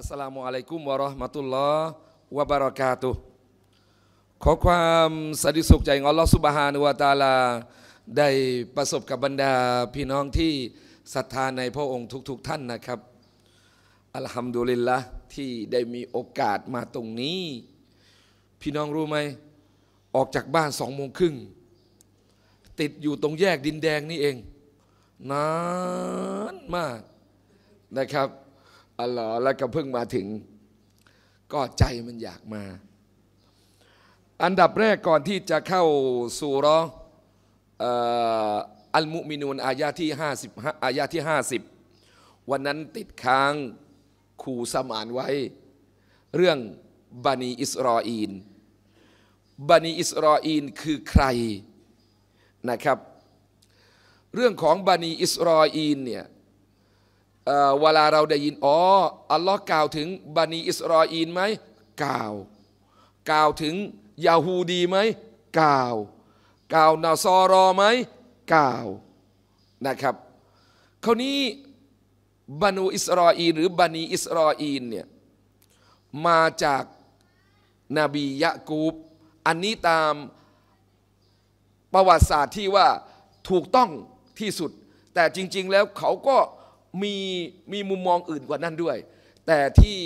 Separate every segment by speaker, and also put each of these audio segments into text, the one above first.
Speaker 1: อัสสลามุอะลัยกุมวะเราะห์มะตุลลอฮ์วะบะเราะกาตุฮ์ขอความสันติสุขใจของอัลลอฮ์ซุบฮานะฮูวะตาลา ได้ประสบกับบรรดาพี่น้องที่ศรัทธาในพระองค์ทุกๆทท่านนะครับ อัลฮัมดุลิลละที่ได้มีโอกาสมาตรงนี้ พี่น้องรู้ไหม ออกจากบ้านสองโมงครึ่งติดอยู่ตรงแยกดินแดงนี่เองนานมากนะครับ อัลลอแล้วก็เพิ่งมาถึง ก็ใจมันอยากมา อันดับแรกก่อนที่จะเข้าสู่รออัลมุมินูนอายาที่50อายาที่ 50 วันนั้นติดค้างขู่สมานไว้ เรื่องบันีอิสรออีนบันีอิสรออีนคือใครนะครับ เรื่องของบันีอิสรออีนเนี่ย เวลาเราได้ยินอ๋ออัลลอฮ์กล่าวถึงบันีอิสรออีนไหมกล่าว กล่าวถึงยาฮูดีไหมกล่าว กล่าวนาซอรอไหมกล่าวนะครับคราวนี้บันูอิสรออีนหรือบันีอิสรออีนเนี่ยมาจากนบียะกูบ อันนี้ตามประวัติศาสตร์ที่ว่าถูกต้องที่สุด แต่จริง ๆ แล้วเขาก็ มีมีมุมมองอื่นกว่านั้นด้วย แต่ที่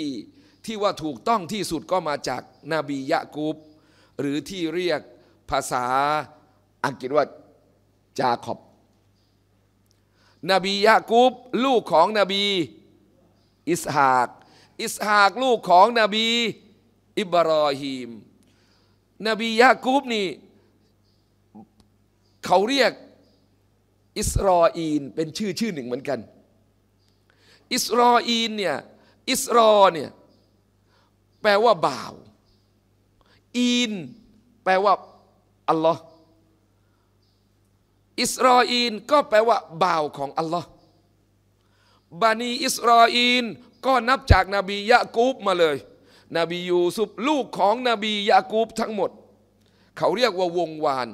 Speaker 1: ที่ว่าถูกต้องที่สุดก็มาจากนาบียะกูบหรือที่เรียกภาษาอังกฤษว่าจาขอบนบียะกูบลูกของนบี อิสฮาก อิสฮากลูกของนบี อิบรอฮีม นบียะกูบนี่เขาเรียกอิสรออีนเป็นชื่อชื่อหนึ่งเหมือนกัน อิสรออีนเนี่ยอิสรอเนี่ยแปลว่าบ่าว อีน แปลว่าอัลลอฮ์อิสรออีนก็แปลว่าบ่าวของอัลลอฮ์บานีอิสรออีนก็นับจากนาบียะกูบมาเลย นบียูซุฟลูกของนบียะกูบทั้งหมด เขาเรียกว่าวงวาน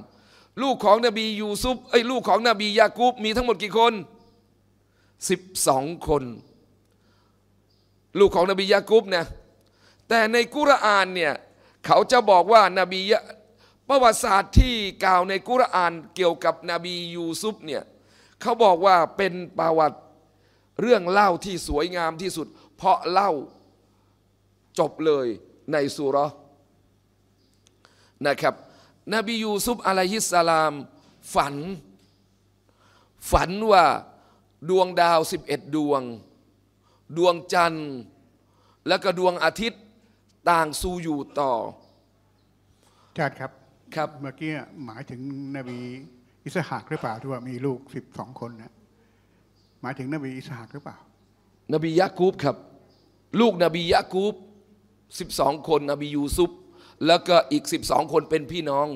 Speaker 1: ลูกของนบียูซุฟไอ้ลูกของนบียะกูบมีทั้งหมดกี่คนสิบสองคน ลูกของนบียะกุบนะแต่ในกุรอานเนี่ยเขาจะบอกว่านบียะประวัติศาสตร์ที่กล่าวในกุรอานเกี่ยวกับนบียูซุฟเนี่ยเขาบอกว่าเป็นประวัติเรื่องเล่าที่สวยงามที่สุด เพราะเล่าจบเลยในสุรนะครับ นบียูซุฟอะลัยฮิสสลาม ฝัน ฝันว่าดวงดาวสิบเอ็ดดวง ดวงจันทร์ และก็ดวงอาทิตย์ต่างสู่อยู่ต่อ
Speaker 2: จารย์ครับ
Speaker 1: ครับ
Speaker 2: เมื่อกี้หมายถึงนบีอิสหากหรือเปล่าที่ว่ามีลูกสิบสองคนนะหมายถึงนบีอิสหากหรือเปล่า
Speaker 1: นบียะกูบครับ ลูกนบียะกูบสิบสองคน นบียูซุปแล้วก็อีกสิบสองคนเป็นพี่น้อง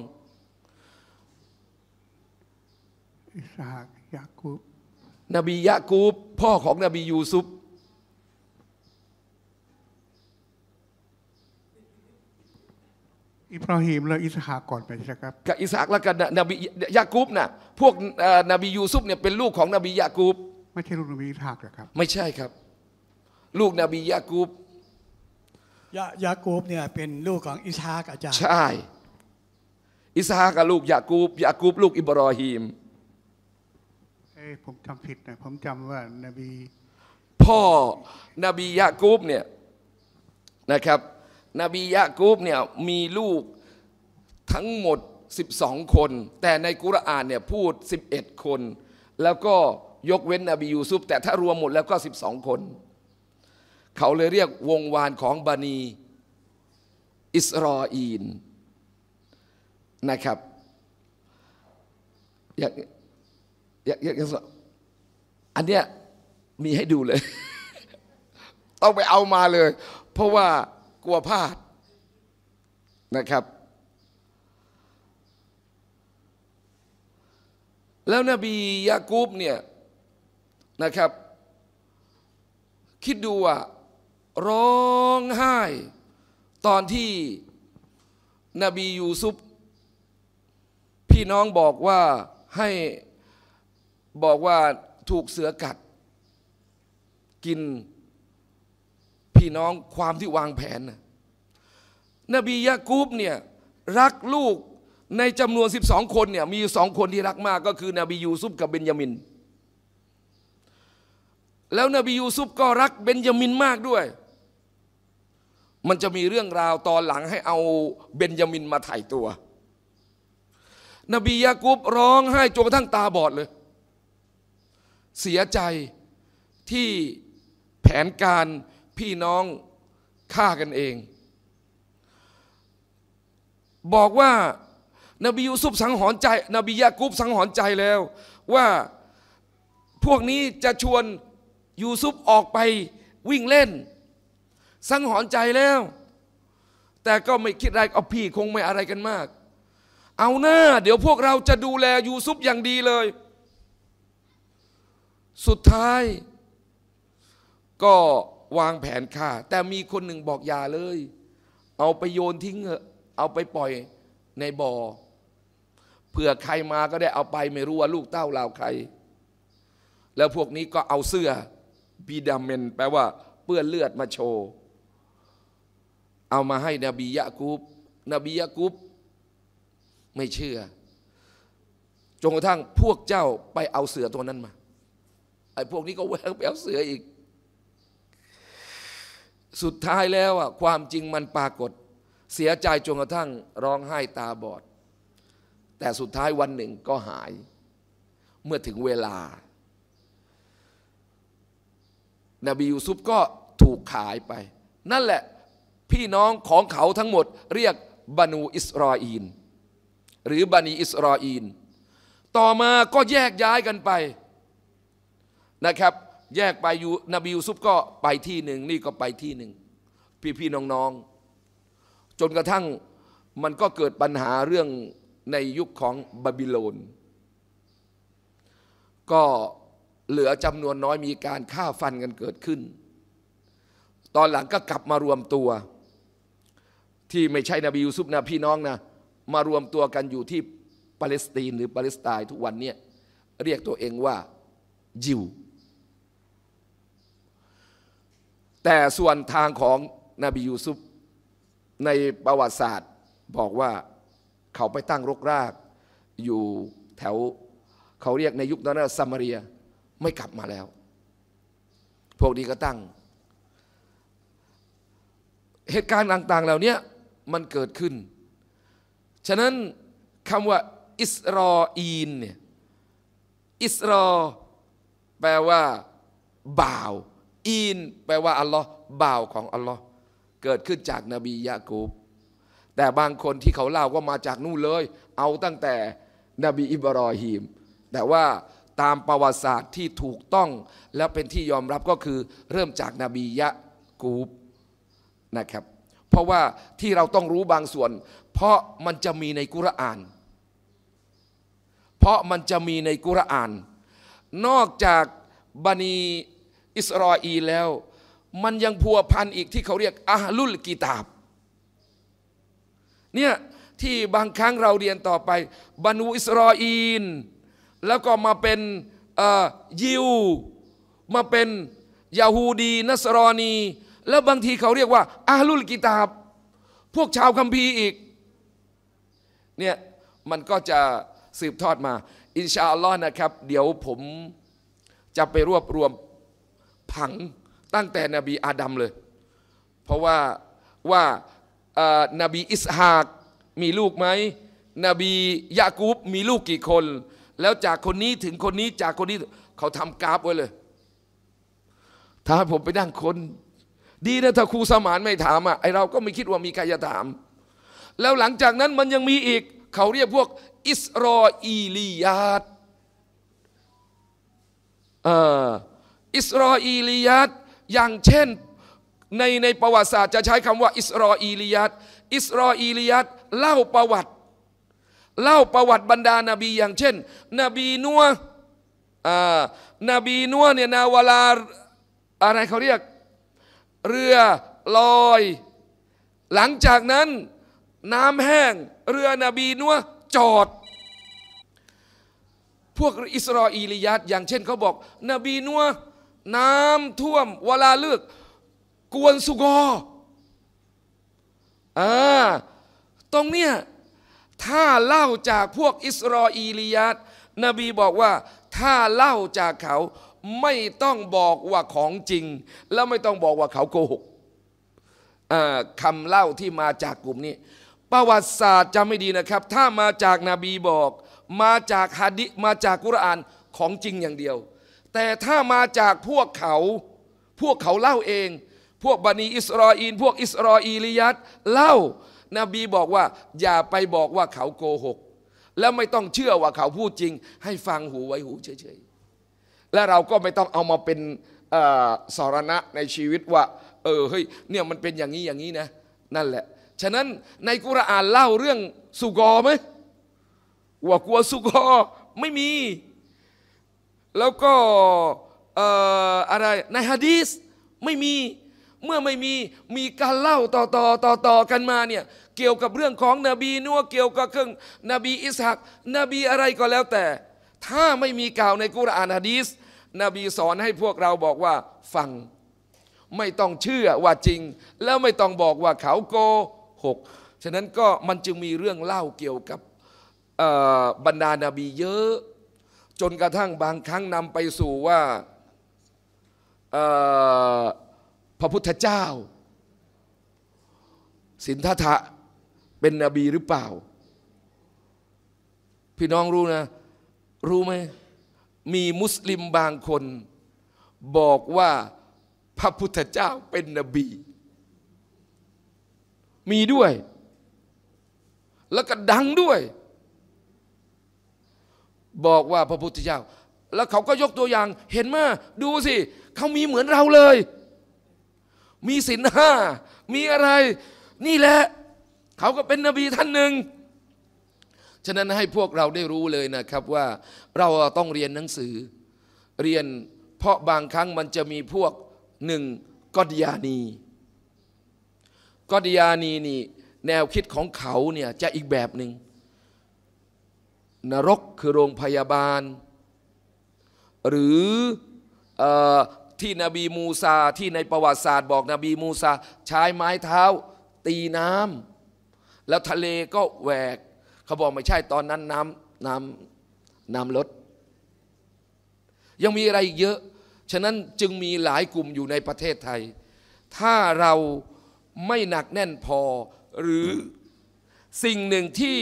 Speaker 2: อิสหากยะกูบ
Speaker 1: นบียะกูบพ่อของนบียูซุป
Speaker 2: อิบราฮิมและอิสหากก่อนไปใช่ครับ
Speaker 1: กับอิสหากแล้วกันนบียากูบน่ะพวกนบียูซุปเนี่ยเป็นลูกของนบียากูบ
Speaker 2: ไม่ใช่ลูกนบีอิสหากหรอครับ
Speaker 1: ไม่ใช่ครับ ลูกนบียากูบ
Speaker 3: ยายากูบเนี่ยเป็นลูกของอิสฮากอาจารย์
Speaker 1: ใช่ อิสฮากกับลูกยากูบยากูบลูกอิบรอฮีม
Speaker 2: เอ้ผมจำผิดนะผมจำว่านบี
Speaker 1: พ่อนบียากูบเนี่ยนะครับ นบียะกูบเนี่ยมีลูกทั้งหมด 12 คน แต่ในกุรอานเนี่ยพูด 11 คน แล้วก็ยกเว้นนบียูซุฟแต่ถ้ารวมหมดแล้วก็ 12 คน เขาเลยเรียกวงวานของบานีอิสรออีนนะครับอยากอยากอยากอันเนี้ยมีให้ดูเลย ต้องไปเอามาเลย เพราะว่า กลัวพลาดนะครับ แล้วนบียากูบเนี่ยนะครับ คิดดูว่าร้องไห้ ตอนที่นบียูซุป พี่น้องบอกว่าให้บอกว่าถูกเสือกัด กิน พี่น้องความที่วางแผนนะนบียะกูบเนี่ยรักลูกในจำนวน 12 คนเนี่ยมีสองคนที่รักมากก็คือนบียูซุปกับเบนยามิน แล้วนบียูซุปก็รักเบนยามินมากด้วย มันจะมีเรื่องราวตอนหลังให้เอาเบนยามินมาถ่ายตัว นบียากุบร้องไห้จนกระทั่งตาบอดเลย เสียใจที่แผนการ พี่น้องฆ่ากันเอง บอกว่านบียูซุปสังหรณ์ใจ นบียากุบสังหรณ์ใจแล้ว ว่าพวกนี้จะชวนยูซุปออกไปวิ่งเล่น สังหรณ์ใจแล้ว แต่ก็ไม่คิดอะไรเอาพี่คงไม่อะไรกันมาก เอาหน้า เดี๋ยวพวกเราจะดูแลยูซุปอย่างดีเลย สุดท้าย ก็ วางแผนฆ่า แต่มีคนหนึ่งบอกอย่าเลย เอาไปโยนทิ้งเอเอาไปปล่อยในบ่อเผื่อใครมาก็ได้เอาไปไม่รู้ว่าลูกเต้าเราใคร แล้วพวกนี้ก็เอาเสื้อบีดามเมนแปลว่าเปื้อนเลือดมาโชว์ เอามาให้นบียะกุบนบียะกุบไม่เชื่อจนกระทั่งพวกเจ้าไปเอาเสือตัวนั้นมาไอ้พวกนี้ก็แวกไปเอาเสืออีก สุดท้ายแล้วอะความจริงมันปรากฏ เสียใจจนกระทั่งร้องไห้ตาบอด แต่สุดท้ายวันหนึ่งก็หาย เมื่อถึงเวลา นบียูซุปก็ถูกขายไป นั่นแหละพี่น้องของเขาทั้งหมดเรียกบานูอิสราอีนหรือบานีอิสราอีนต่อมาก็แยกย้ายกันไปนะครับ แยกไปยูนบียูซุปก็ไปที่หนึ่งนี่ก็ไปที่หนึ่งพี่พี่น้องๆ จนกระทั่งมันก็เกิดปัญหาเรื่องในยุคของบาบิโลน ก็เหลือจำนวนน้อยมีการฆ่าฟันกันเกิดขึ้น ตอนหลังก็กลับมารวมตัว ที่ไม่ใช่นบียูซุปนะพี่น้องนะมารวมตัวกันอยู่ที่ปาเลสไตน์หรือปาเลสไตน์ทุกวันเนี่ยเรียกตัวเองว่ายิว แต่ส่วนทางของนบียูซุปในประวัติศาสตร์บอกว่าเขาไปตั้งรกราก อยู่แถวเขาเรียกในยุคนั้นว่าซามาเรียไม่กลับมาแล้ว พวกนี้ก็ตั้ง เหตุการณ์ต่างๆเหล่านี้มันเกิดขึ้น ฉะนั้นคำว่าอิสรออีนเนี่ยอิสรอแปลว่าบ่าว อีนแปลว่าอัลลอฮ์บ่าวของอัลลอฮ์เกิดขึ้นจากนบียะกูบ แต่บางคนที่เขาเล่าก็มาจากนู่นเลย เอาตั้งแต่นบีอิบรอฮีม แต่ว่าตามประวัติศาสตร์ที่ถูกต้อง และเป็นที่ยอมรับก็คือเริ่มจากนบียะกูบนะครับ เพราะว่าที่เราต้องรู้บางส่วน เพราะมันจะมีในกุรอาน เพราะมันจะมีในกุรอาน นอกจากบันี อิสรออีแล้ว มันยังพัวพันอีกที่เขาเรียกอาลุลกีตาบเนี่ยที่บางครั้งเราเรียนต่อไปบานูอิสรออีนแล้วก็มาเป็นยิว มาเป็นยาฮูดีนัสรอนี แล้วบางทีเขาเรียกว่าอาลุลกิตาบ พวกชาวคัมภีร์อีกเนี่ยมันก็จะสืบทอดมา อินชาอัลลอฮ์นะครับ เดี๋ยวผมจะไปรวบรวม ผังตั้งแต่นบีอาดัมเลย เพราะว่าว่านบีอิสฮากมีลูกไหมนบียากูบมีลูกกี่คน แล้วจากคนนี้ถึงคนนี้จากคนนี้เขาทำกราฟไว้เลย ถ้าผมไปนั่งคนดีนะถ้าครูสมานไม่ถามอะไอเราก็ไม่คิดว่ามีใครจะถาม แล้วหลังจากนั้นมันยังมีอีก เขาเรียกพวกอิสรออีลียาต อิสรออีลียัตอย่างเช่นในในประวัติศาสตร์จะใช้คำว่า อิสรออีลียัตอิสรออีลียัตเล่าประวัติ เล่าประวัติบรรดานาบีอย่างเช่น นบีนัวนบีนัวเนี่ยนาวลาอะไรเขาเรียกเรือลอย หลังจากนั้นน้ำแห้งเรือนบีนัวจอด พวกอิสราเอลียัตอย่างเช่นเขาบอก นบีนัว น้ำท่วม เวลาเลือก กวนสุกออ่าตรงเนี้ยถ้าเล่าจากพวกอิสราเอลียัตนบีบอกว่า ถ้าเล่าจากเขาไม่ต้องบอกว่าของจริง แล้วไม่ต้องบอกว่าเขาโกหกคำเล่าที่มาจากกลุ่มนี้ ประวัติศาสตร์จำไม่ดีนะครับ ถ้ามาจากนาบีบอก มาจากฮะดิมาจากกุรอานของจริงอย่างเดียว แต่ถ้ามาจากพวกเขา พวกเขาเล่าเอง พวกบันิอิสราอีน พวกอิสราอีลียัตเล่า นบีบอกว่า อย่าไปบอกว่าเขาโกหก แล้วไม่ต้องเชื่อว่าเขาพูดจริง ให้ฟังหูไว้หูเฉยๆ และเราก็ไม่ต้องเอามาเป็นสารณะในชีวิตว่า เออเฮ้ยเนี่ยมันเป็นอย่างนี้อย่างนี้นะ นั่นแหละ ฉะนั้นในกุรอานเล่าเรื่องสุกอไหมว่ากลัวสุกอไม่มี แล้วก็เอ่ออะไรในฮะดีสไม่มีเมื่อไม่มีมีการเล่าต่อต่อต่อต่อกันมาเนี่ยเกี่ยวกับเรื่องของนบีนัวเกี่ยวกับเครื่องนบีอิสฮักนบีอะไรก็แล้วแต่ ถ้าไม่มีกล่าวในกุรอานฮะดีสนบีสอนให้พวกเราบอกว่าฟัง ไม่ต้องเชื่อว่าจริง แล้วไม่ต้องบอกว่าเขาโกหกฉะนั้นก็มันจึงมีเรื่องเล่าเกี่ยวกับบรรดานาบีเยอะ จนกระทั่งบางครั้งนำไปสู่ว่าพระพุทธเจ้า สินทะเป็นนบีหรือเปล่า พี่น้องรู้นะ รู้ไหมมีมุสลิมบางคน บอกว่าพระพุทธเจ้าเป็นนบี มีด้วย แล้วก็ดังด้วย บอกว่าพระพุทธเจ้า แล้วเขาก็ยกตัวอย่างเห็นไหมดูสิเขามีเหมือนเราเลย มีศีลห้ามีอะไร นี่แหละ เขาก็เป็นนบีท่านหนึ่งฉะนั้นให้พวกเราได้รู้เลยนะครับว่าเราต้องเรียนหนังสือ เรียนเพราะบางครั้งมันจะมีพวกหนึ่งกอดยานีกอดยานีนี่แนวคิดของเขาเนี่ยจะอีกแบบหนึ่ง นรกคือโรงพยาบาล หรือออที่นบีมูซาที่ในประวัติศาสตร์บอกนบีมูซาใช้ไม้เท้า ตีน้ำแล้วทะเลก็แหวก เขาบอกไม่ใช่ตอนนั้นน้ำน้ำน้ำลด ยังมีอะไรอีกเยอะ ฉะนั้นจึงมีหลายกลุ่มอยู่ในประเทศไทย ถ้าเราไม่หนักแน่นพอหรือสิ่งหนึ่งที่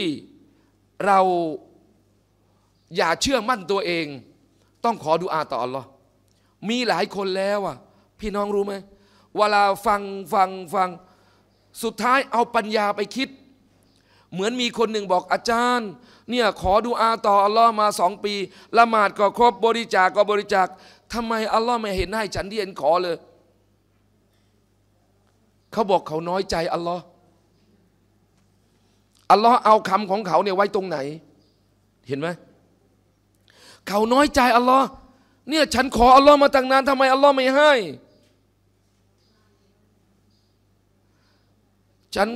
Speaker 1: เรา อย่าเชื่อมั่นตัวเอง ต้องขอดูอาต่ออัลลอฮ์มีหลายคนแล้วอะพี่น้องรู้ไหมเวลาฟังฟังฟังสุดท้ายเอาปัญญาไปคิด เหมือนมีคนหนึ่งบอกอาจารย์ เนี่ยขอดูอาต่ออัลลอฮ์มาสองปี ละหมาดก็ครบบริจาคก็บริจาคทำไมอัลลอฮ์ไม่เห็นให้ฉันที่เห็นขอเลยเขาบอกเขาน้อยใจอัลลอฮ์อัลลอฮ์เอาคำของเขาเนี่ยไว้ตรงไหน เห็นไหม เขาน้อยใจอัลลอฮ์เนี่ยฉันขออัลลอฮ์มาตั้งนานทำไมอัลลอฮ์ไม่ให้ ฉัน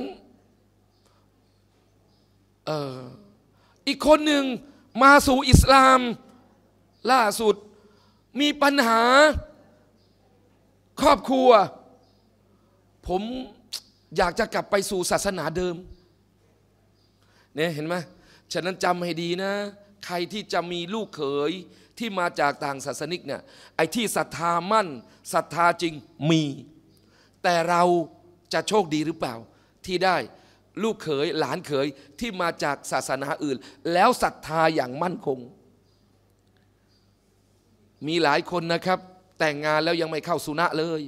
Speaker 1: เอ่ออีกคนหนึ่งมาสู่อิสลาม ล่าสุดมีปัญหา ครอบครัว ผมอยากจะกลับไปสู่ศาสนาเดิมเนี่ยเห็นไหมฉะนั้นจำให้ดีนะ ใครที่จะมีลูกเขยที่มาจากต่างศาสนิกเนี่ยไอ้ที่ศรัทธามั่นศรัทธาจริงมี แต่เราจะโชคดีหรือเปล่า ที่ได้ลูกเขยหลานเขยที่มาจากศาสนาอื่น แล้วศรัทธาอย่างมั่นคง มีหลายคนนะครับ แต่งงานแล้วยังไม่เข้าสุนะเลย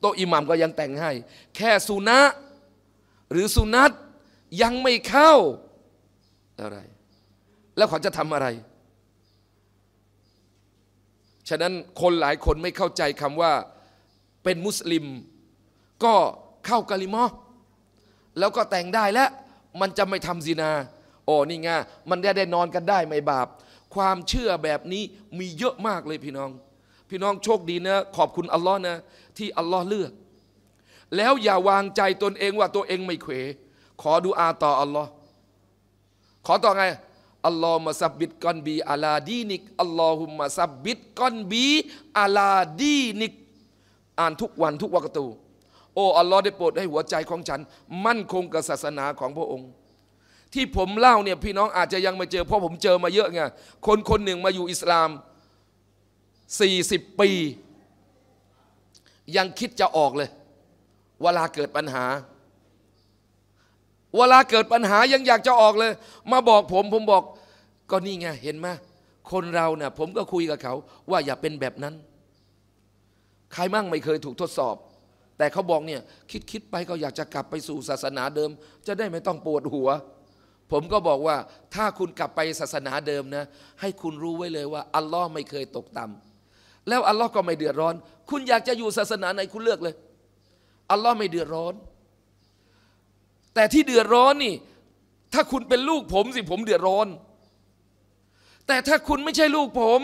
Speaker 1: โตอิหมัมก็ยังแต่งให้ แค่สุนะหรือสุนัตยังไม่เข้าอะไร แล้วเขาจะทำอะไร ฉะนั้นคนหลายคนไม่เข้าใจคำว่าเป็นมุสลิม ก็เข้ากะลิมอแล้วก็แต่งได้แล้วมันจะไม่ทำซินา โอ้นี่ไงมันได้ได้นอนกันได้ไม่บาป ความเชื่อแบบนี้มีเยอะมากเลยพี่น้อง พี่น้องโชคดีนะ ขอบคุณอัลลอฮ์นะ ที่อัลลอฮ์เลือก แล้วอย่าวางใจตนเองว่าตัวเองไม่เขว ขอดูอาต่ออัลลอฮ์ขอต่อไง اللهم ثبت قلبي على دينك اللهم ثبت قلبي على دينك อ่านทุกวันทุกวักตูโอ้อัลลอฮ์ได้โปรดให้หัวใจของฉัน มั่นคงกับศาสนาของพระองค์ ที่ผมเล่าเนี่ยพี่น้องอาจจะยังไม่เจอ เพราะผมเจอมาเยอะไงคนคนหนึ่งมาอยู่อิสลาม 40 ปี ยังคิดจะออกเลย เวลาเกิดปัญหา เวลาเกิดปัญหายังอยากจะออกเลย มาบอกผมผมบอก ก็นี่ไงเห็นไหมคนเราเนี่ยผมก็คุยกับเขา ว่าอย่าเป็นแบบนั้น ใครมั่งไม่เคยถูกทดสอบ แต่เขาบอกเนี่ยคิดคิดไปก็อยากจะกลับไปสู่ศาสนาเดิม จะได้ไม่ต้องปวดหัว ผมก็บอกว่าถ้าคุณกลับไปศาสนาเดิมนะ ให้คุณรู้ไว้เลยว่าอัลลอฮ์ไม่เคยตกต่ำแล้วอัลลอฮ์ก็ไม่เดือดร้อน คุณอยากจะอยู่ศาสนาไหนคุณเลือกเลยอัลลอฮ์ไม่เดือดร้อน แต่ที่เดือดร้อนนี่ ถ้าคุณเป็นลูกผมสิผมเดือดร้อน แต่ถ้าคุณไม่ใช่ลูกผม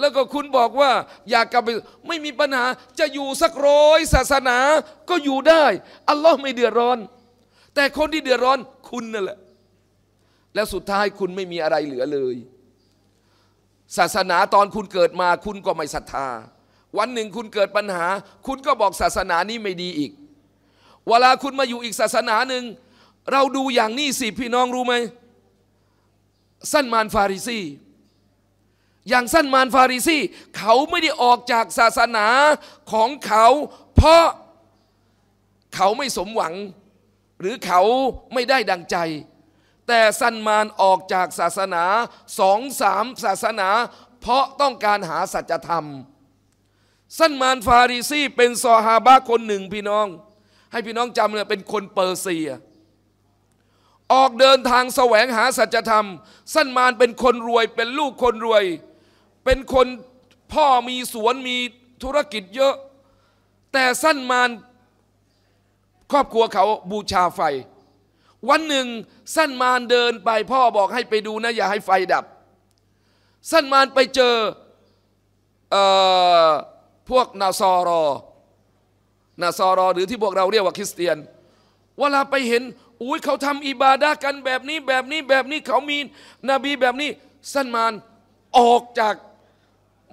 Speaker 1: แล้วก็คุณบอกว่า อยากกลับไปไม่มีปัญหาจะอยู่สักร้อยศาสนาก็อยู่ได้อัลลอฮ์ไม่เดือดร้อน แต่คนที่เดือดร้อนคุณนั่นแหละแล้วสุดท้ายคุณไม่มีอะไรเหลือเลย ศาสนาตอนคุณเกิดมาคุณก็ไม่ศรัทธา วันหนึ่งคุณเกิดปัญหา คุณก็บอกศาสนานี้ไม่ดีอีก เวลาคุณมาอยู่อีกศาสนาหนึ่ง เราดูอย่างนี้สิพี่น้องรู้ไหมสั้นมานฟาริซีอย่างสั้นมานฟาริซีเขาไม่ได้ออกจากศาสนาของเขา เพราะเขาไม่สมหวัง หรือเขาไม่ได้ดังใจ แต่สั้นมานออกจากศาสนาสองสามศาสนา เพราะต้องการหาสัจธรรมสั้นมานฟาริซีเป็นซอฮาบะคนหนึ่งพี่น้อง ให้พี่น้องจำเลยเป็นคนเปอร์เซีย ออกเดินทางแสวงหาสัจธรรม สั้นมานเป็นคนรวย เป็นลูกคนรวย เป็นคนพ่อมีสวนมีธุรกิจเยอะ แต่สั้นมานครอบครัวเขาบูชาไฟ วันหนึ่งสั้นมานเดินไปพ่อบอกให้ไปดูนะ อย่าให้ไฟดับ สั้นมานไปเจอเออพวกนาซอรอ นาซอรอหรือที่พวกเราเรียกว่าคริสเตียน เวลาไปเห็นอุ้ยเขาทำอิบาดะกันแบบนี้แบบนี้แบบนี้เขามีนบีแบบนี้สั้นมานออกจาก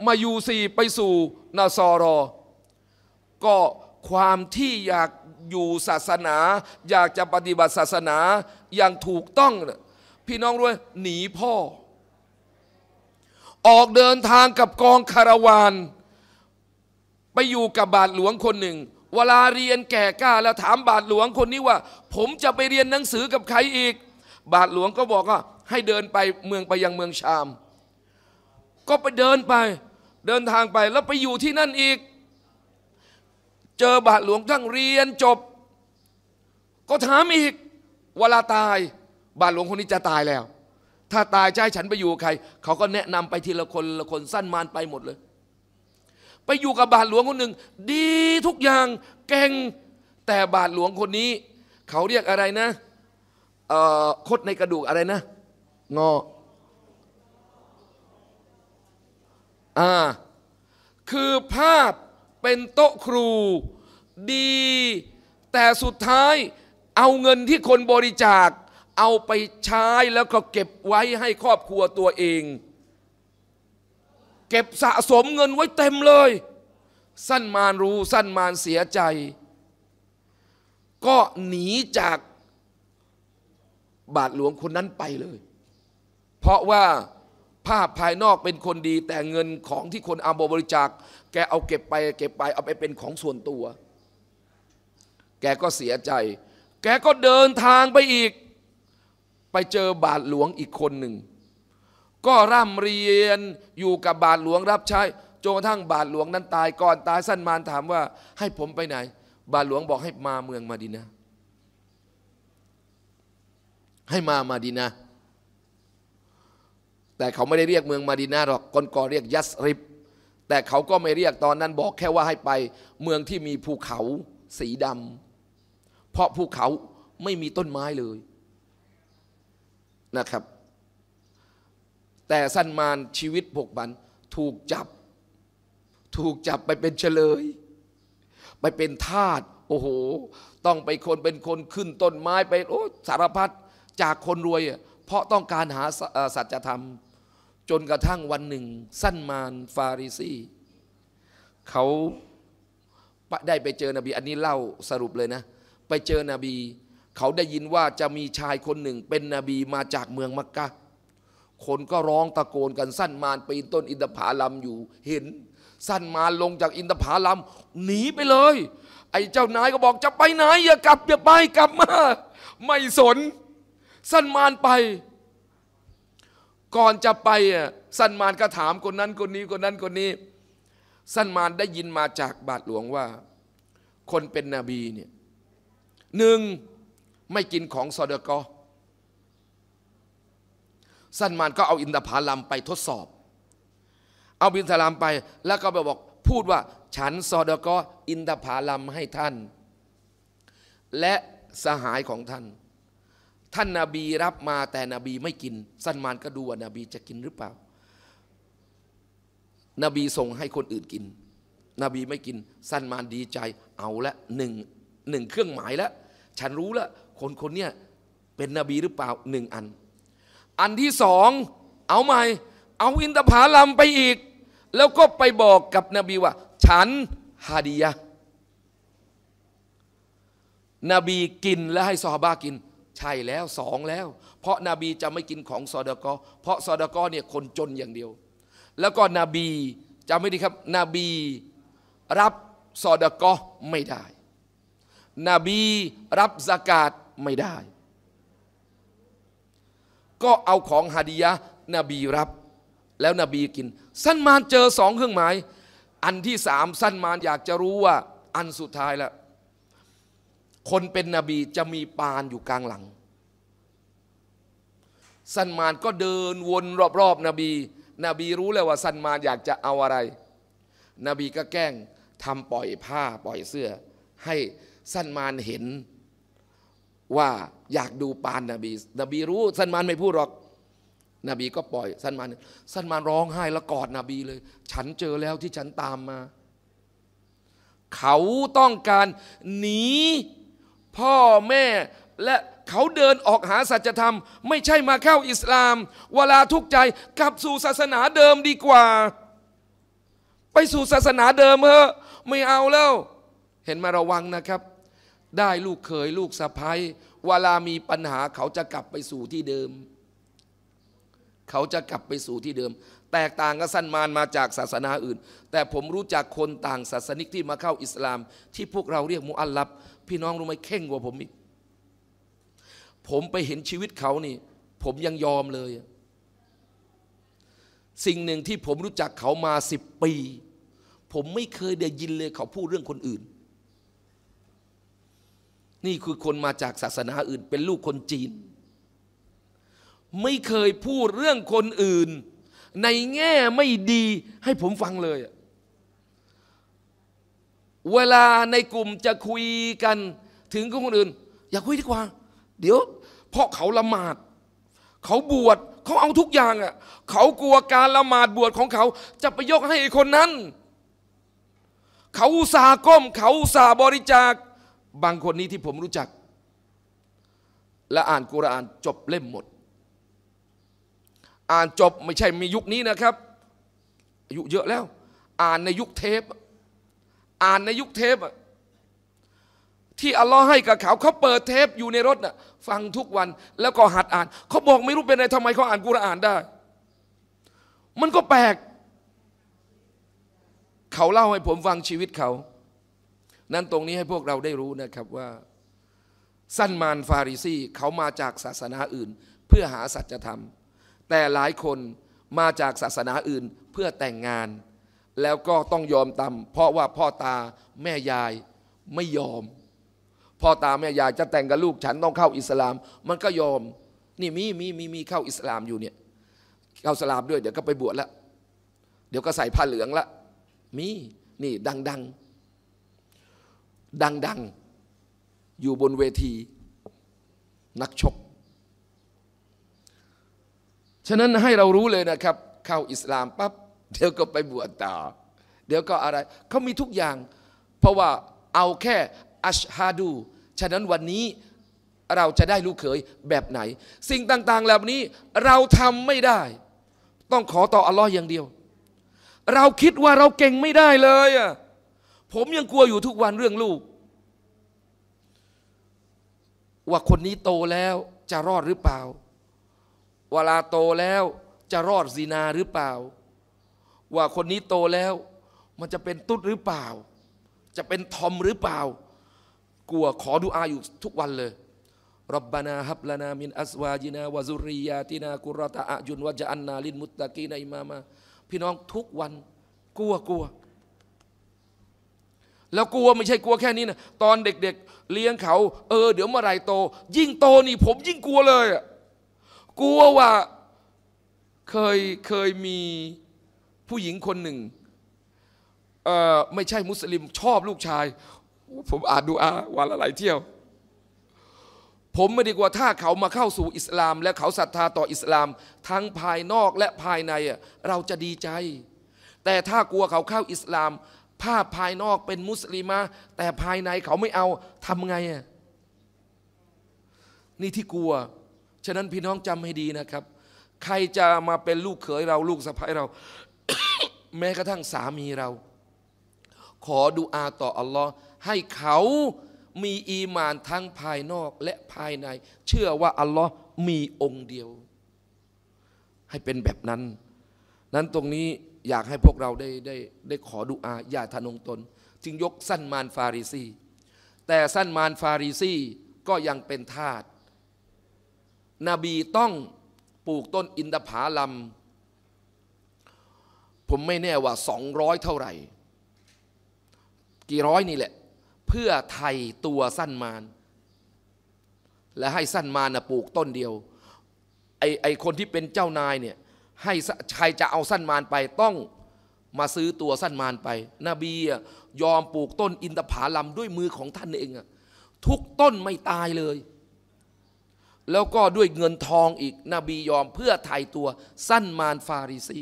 Speaker 1: มายูซีไปสู่นาซอรอ ก็ความที่อยากอยู่ศาสนา อยากจะปฏิบัติศาสนาอย่างถูกต้อง พี่น้องรู้ไหมหนีพ่อ ออกเดินทางกับกองคาราวาน ไปอยู่กับบาทหลวงคนหนึ่ง เวลาเรียนแก่กล้าแล้วถามบาทหลวงคนนี้ว่า ผมจะไปเรียนหนังสือกับใครอีก บาทหลวงก็บอกว่าให้เดินไปเมืองไปยังเมืองชาม ก็ไปเดินไปเดินทางไปแล้วไปอยู่ที่นั่นอีก เจอบาทหลวงทั้งเรียนจบ ก็ถามอีกเวลาตาย บาทหลวงคนนี้จะตายแล้ว ถ้าตายจะให้ฉันไปอยู่ใคร เขาก็แนะนำไปทีละคนละคนสั้นมานไปหมดเลย ไปอยู่กับบาทหลวงคนหนึ่งดีทุกอย่างเก่งแต่บาทหลวงคนนี้ เขาเรียกอะไรนะเออคดในกระดูกอะไรนะ งออ่าคือภาพเป็นโต๊ะครูดี แต่สุดท้ายเอาเงินที่คนบริจาค เอาไปใช้แล้วก็เก็บไว้ให้ครอบครัวตัวเอง เก็บสะสมเงินไว้เต็มเลย สั้นมานรู้สั้นมานเสียใจ ก็หนีจากบาทหลวงคนนั้นไปเลย เพราะว่าภาพภายนอกเป็นคนดี แต่เงินของที่คนอาบริจาค แกเอาเก็บไป เก็บไปเอาไปเป็นของส่วนตัว แกก็เสียใจ แกก็เดินทางไปอีก ไปเจอบาทหลวงอีกคนหนึ่ง ก็ร่ำเรียนอยู่กับบาทหลวงรับใช้จนกระทั่งบาทหลวงนั้นตายก่อนตายสั้นมานถามว่า ให้ผมไปไหน บาทหลวงบอกให้มาเมืองมาดีนะ ให้มามาดีนะ แต่เขาไม่ได้เรียกเมืองมาดีนาหรอกก่อนก่อเรียกยัสริบ แต่เขาก็ไม่เรียกตอนนั้นบอกแค่ว่าให้ไปเมืองที่มีภูเขาสีดำเพราะภูเขาไม่มีต้นไม้เลยนะครับ แต่สั้นมานชีวิตผกบันถูกจับ ถูกจับไปเป็นเฉลย ไปเป็นทาสโอ้โห ต้องไปคนเป็นคนขึ้นต้นไม้ไปโอ้สารพัดจากคนรวย เพราะต้องการหาสัจธรรม จนกระทั่งวันหนึ่ง สั้นมานฟาริซีเขาได้ไปเจอนบี อันนี้เล่าสรุปเลยนะ ไปเจอนบี เขาได้ยินว่าจะมีชายคนหนึ่งเป็นนบีมาจากเมืองมักกะ คนก็ร้องตะโกนกันสั้นมานปีนต้นอินทผลัมอยู่เห็น สั้นมานลงจากอินทผลัมหนีไปเลย ไอ้เจ้านายก็บอกจะไปไหนอย่ากลับอย่าไปกลับมา ไม่สน สั้นมานไป ก่อนจะไปอะสั้นมานก็ถามคนนั้นคนนี้คนนั้นคนนี้ สั้นมานได้ยินมาจากบาทหลวงว่า คนเป็นนบีเนี่ยหนึ่งไม่กินของซอดกอ สั้นมานก็เอาอินทผลัมไปทดสอบ เอาบินทลามไปแล้วก็ไปบอกพูดว่าฉันซอดกออินทผลัมให้ท่าน และสหายของท่าน ท่านนาบีรับมาแต่นบีไม่กิน สั้นมานก็ดูว่านาบีจะกินหรือเปล่า นบีส่งให้คนอื่นกิน นบีไม่กิน สั้นมานดีใจเอาละหนึ่งหนึ่งเครื่องหมายแล้วฉันรู้แล้วคนคนเนี้ยเป็นนบีหรือเปล่าหนึ่งอัน อันที่สองเอาใหม่ เอาอินทผลัมไปอีก แล้วก็ไปบอกกับนบีว่า ฉันฮาดียะนบีกินและให้ซอฮาบากิน ใช่แล้วสองแล้ว เพราะนาบีจะไม่กินของซอดากอเพราะซอดากอเนี่ยคนจนอย่างเดียว แล้วก็นบีจำไม่ดีครับ นบีรับซอดากอไม่ได้ นบีรับสกาดไม่ได้ ก็เอาของฮาดียะนบีรับ แล้วนบีกิน สั้นมานเจอสองเครื่องหมาย อันที่สามสั้นมานอยากจะรู้ว่าอันสุดท้ายแล้วคนเป็นนบีจะมีปานอยู่กลางหลัง สันมานก็เดินวนรอบๆนบี นบีรู้แล้วว่าสันมานอยากจะเอาอะไร นบีก็แกล้งทำปล่อยผ้าปล่อยเสื้อ ให้สันมานเห็นว่า อยากดูปานนบี นบีรู้สันมานไม่พูดหรอก นบีก็ปล่อยสันมานสันมานร้องไห้แล้วกอดนบีเลย ฉันเจอแล้วที่ฉันตามมา เขาต้องการหนีพ่อแม่และเขาเดินออกหาสัจธรรม ไม่ใช่มาเข้าอิสลาม เวลาทุกข์ใจกลับสู่ศาสนาเดิมดีกว่า ไปสู่ศาสนาเดิมเถอะไม่เอาแล้ว เห็นมาระวังนะครับ ได้ลูกเขยลูกสะพ้ย เวลามีปัญหาเขาจะกลับไปสู่ที่เดิม เขาจะกลับไปสู่ที่เดิม แตกต่างกับสันมานมาจากศาสนาอื่น แต่ผมรู้จักคนต่างศาสนิกที่มาเข้าอิสลาม ที่พวกเราเรียกมุอัลลับ พี่น้องรู้ไหมเข่งกว่าผมอีก ผมไปเห็นชีวิตเขานี่ ผมยังยอมเลย สิ่งหนึ่งที่ผมรู้จักเขามาสิบปี ผมไม่เคยได้ยินเลยเขาพูดเรื่องคนอื่น นี่คือคนมาจากศาสนาอื่น เป็นลูกคนจีน ไม่เคยพูดเรื่องคนอื่น ในแง่ไม่ดีให้ผมฟังเลย เวลาในกลุ่มจะคุยกันถึงคนอื่น อย่าคุยดีกว่า เดี๋ยวเพราะเขาละหมาด เขาบวชเขาเอาทุกอย่างอะเขากลัวการละหมาดบวชของเขา จะไปยกให้คนนั้น เขาสาก้มเขาสาบริจาค บางคนนี้ที่ผมรู้จัก และอ่านกุรอานจบเล่มหมด อ่านจบไม่ใช่มียุคนี้นะครับ อายุเยอะแล้ว อ่านในยุคเทป อ่านในยุคเทปที่อัลลอฮ์ให้กับเขาเขาเปิดเทปอยู่ในรถน่ะฟังทุกวันแล้วก็หัดอ่าน เขาบอกไม่รู้เป็นอะไรทำไมเขาอ่านกุรอานได้ มันก็แปลก เขาเล่าให้ผมฟังชีวิตเขา นั้นตรงนี้ให้พวกเราได้รู้นะครับว่าสั้นมานฟาริซีเขามาจากศาสนาอื่น เพื่อหาสัจธรรม แต่หลายคนมาจากศาสนาอื่นเพื่อแต่งงาน แล้วก็ต้องยอมตามเพราะว่าพ่อตาแม่ยายไม่ยอม พ่อตาแม่ยายจะแต่งกับลูกฉันต้องเข้าอิสลาม มันก็ยอมนี่มีมีมีมีเข้าอิสลามอยู่เนี่ยเข้าอิสลามด้วยเดี๋ยวก็ไปบวชแล้วเดี๋ยวก็ใส่ผ้าเหลืองละมีนี่ดังดัง ดังดังอยู่บนเวทีนักชก ฉะนั้นให้เรารู้เลยนะครับ เข้าอิสลามปั๊บเดี๋ยวก็ไปบวชต่อ เดี๋ยวก็อะไรเขามีทุกอย่าง เพราะว่าเอาแค่อัชฮาดู ฉะนั้นวันนี้เราจะได้ลูกเขยแบบไหน สิ่งต่างๆเหล่านี้เราทำไม่ได้ ต้องขอต่ออัลลอฮ์อย่างเดียว เราคิดว่าเราเก่งไม่ได้เลยอะ ผมยังกลัวอยู่ทุกวันเรื่องลูก ว่าคนนี้โตแล้วจะรอดหรือเปล่า เวลาโตแล้วจะรอดซีนาหรือเปล่า ว่าคนนี้โตแล้วมันจะเป็นตุ๊ดหรือเปล่า จะเป็นทอมหรือเปล่า กลัวขอดูอาอยู่ทุกวันเลยรับบานาฮับลานามินอัสวาจินาวะซุริยาตินากุรตะอาจุนวะจันนาลินมุตตะกีนอิมามาพี่น้องทุกวันกลัวกลัว แล้วกลัวไม่ใช่กลัวแค่นี้นะตอนเด็กๆเลี้ยงเขา เออ เดี๋ยวเมื่อไรโต ยิ่งโตนี่ผมยิ่งกลัวเลยอะกลัวว่าเคยเคยมีผู้หญิงคนหนึ่งเออไม่ใช่มุสลิมชอบลูกชาย ผมอ่านดูอาวันละหลายเที่ยว ผมไม่ดีกว่าถ้าเขามาเข้าสู่อิสลาม และเขาศรัทธาต่ออิสลาม ทั้งภายนอกและภายในเราจะดีใจ แต่ถ้ากลัวเขาเข้าอิสลาม ภาพภายนอกเป็นมุสลิมะแต่ภายในเขาไม่เอาทำไงอะนี่ที่กลัว ฉะนั้นพี่น้องจำให้ดีนะครับ ใครจะมาเป็นลูกเขยเราลูกสะใภ้เรา แม้กระทั่งสามีเรา ขอดูอาต่ออัลลอฮ์ให้เขามีอีมานทั้งภายนอกและภายใน เชื่อว่าอัลลอฮ์มีองค์เดียว ให้เป็นแบบนั้น นั้นตรงนี้ อยากให้พวกเราได้ได้ได้ขอดุอาอย่าทะนงตน จึงยกสั้นมานฟาริซี แต่สั้นมานฟาริซีก็ยังเป็นทาสนบีต้องปลูกต้นอินทผาลัมผมไม่แน่ว่าสองร้อยเท่าไหร่ กี่ร้อยนี่แหละ เพื่อไทยตัวสั้นมาน และให้สั้นมานนะปลูกต้นเดียวไอไอคนที่เป็นเจ้านายเนี่ย ให้ใครจะเอาสั้นมานไปต้องมาซื้อตัวสั้นมานไป นบียอมปลูกต้นอินทผลัมด้วยมือของท่านเองทุกต้นไม่ตายเลย แล้วก็ด้วยเงินทองอีก นบียอมเพื่อไถ่ตัวสั้นมานฟาริซี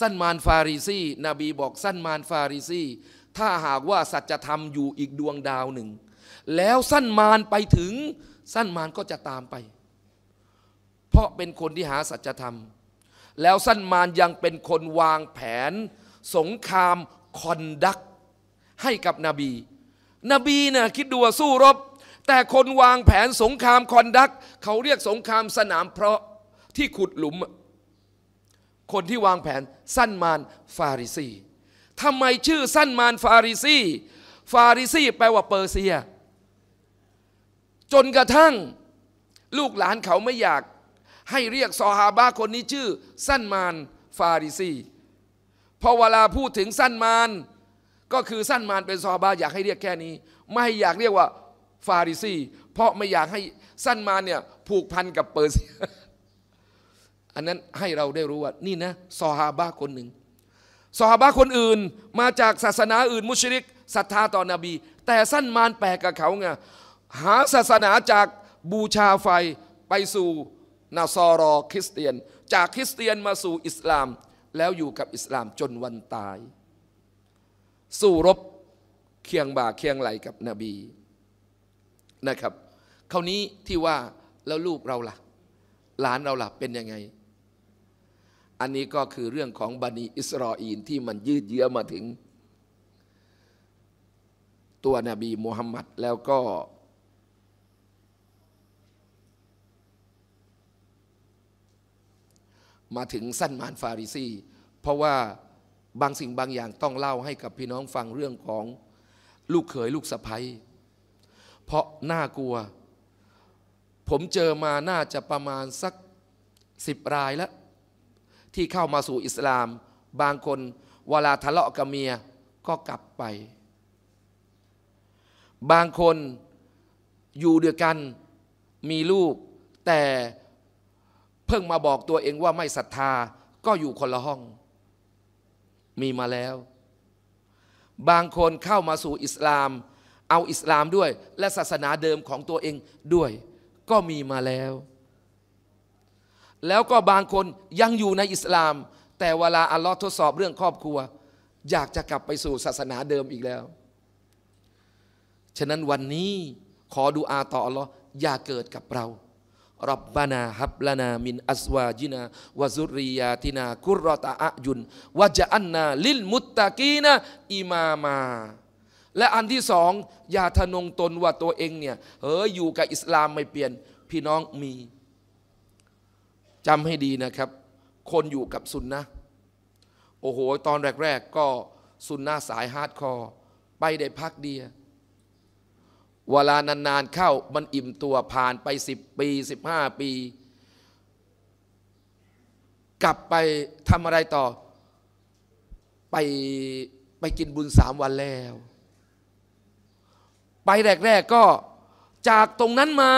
Speaker 1: สั้นมานฟาริซีนบีบอกสั้นมานฟาริซีถ้าหากว่าสัจธรรมอยู่อีกดวงดาวหนึ่ง แล้วสั้นมานไปถึงสั้นมานก็จะตามไป เพราะเป็นคนที่หาสัจธรรม แล้วซัลมานยังเป็นคนวางแผน สงครามคอนดักให้กับนบี นบีน่ะคิดดูว่าสู้รบ แต่คนวางแผนสงครามคอนดักเขาเรียกสงครามสนามเพลาะที่ขุดหลุม คนที่วางแผนสั้นมานฟาริซีทำไมชื่อสั้นมานฟาริซีฟาริซีแปลว่าเปอร์เซีย จนกระทั่ง ลูกหลานเขาไม่อยาก ให้เรียกซอฮาบะคนนี้ชื่อ สั้นมานฟาริซีพอเวลาพูดถึงสั้นมาน ก็คือสั้นมานเป็นซอฮาบะอยากให้เรียกแค่นี้ ไม่อยากเรียกว่าฟาริซีเพราะไม่อยากให้สั้นมานเนี่ยผูกพันกับเปอร์เซียอันนั้นให้เราได้รู้ว่านี่นะซอฮาบะคนหนึ่งซอฮาบะคนอื่นมาจากศาสนาอื่นมุชริกศรัทธาต่อนบี แต่สั้นมานแปลกกับเขาไงหาศาสนาจากบูชาไฟไปสู่ นาซอรอคริสเตียน จากคริสเตียนมาสู่อิสลาม แล้วอยู่กับอิสลามจนวันตาย สู้รบเคียงบ่าเคียงไหลกับนบีนะครับคราวนี้ที่ว่าแล้วลูกเราล่ะ หลานเราล่ะเป็นยังไง อันนี้ก็คือเรื่องของบันีอิสราอีนที่มันยืดเยื้อมาถึง ตัวนบีมูฮัมมัดแล้วก็ มาถึงสั้นมานฟาริซี เพราะว่าบางสิ่งบางอย่างต้องเล่าให้กับพี่น้องฟังเรื่องของลูกเขยลูกสะพ้ยเพราะน่ากลัว ผมเจอมาน่าจะประมาณสักสิบรายแล้ว ที่เข้ามาสู่อิสลาม บางคนเวลาทะเลาะกับเมียก็กลับไป บางคนอยู่เด้วกันมีลูกแต่ เพิ่งมาบอกตัวเองว่าไม่ศรัทธาก็อยู่คนละห้อง มีมาแล้ว บางคนเข้ามาสู่อิสลาม เอาอิสลามด้วย และศาสนาเดิมของตัวเองด้วย ก็มีมาแล้ว แล้วก็บางคนยังอยู่ในอิสลาม แต่เวลาอัลลอฮ์ทดสอบเรื่องครอบครัว อยากจะกลับไปสู่ศาสนาเดิมอีกแล้ว ฉะนั้นวันนี้ขอดูอาต่ออัลลอฮ์อย่าเกิดกับเรา รับบานาฮับลานามินอัสวาจินาวะซุริยาตินากุรตะอายุนวะจะอันนาลิลมุตตะกีนะอิมามาและอันที่สองอย่าทะนงตนว่าตัวเองเนี่ยเอออยู่กับอิสลามไม่เปลี่ยนพี่น้องมีจำให้ดีนะครับ คนอยู่กับสุนนะโอ้โห ตอนแรก ๆ ก็สุนนะสาย hardcore ไปได้พักเดียว เวลานานๆเข้ามันอิ่มตัวผ่านไปสิบปีสิบห้าปี กลับไปทำอะไรต่อ ไปไปกินบุญสามวันแล้ว ไปแรกๆก็จากตรงนั้นมา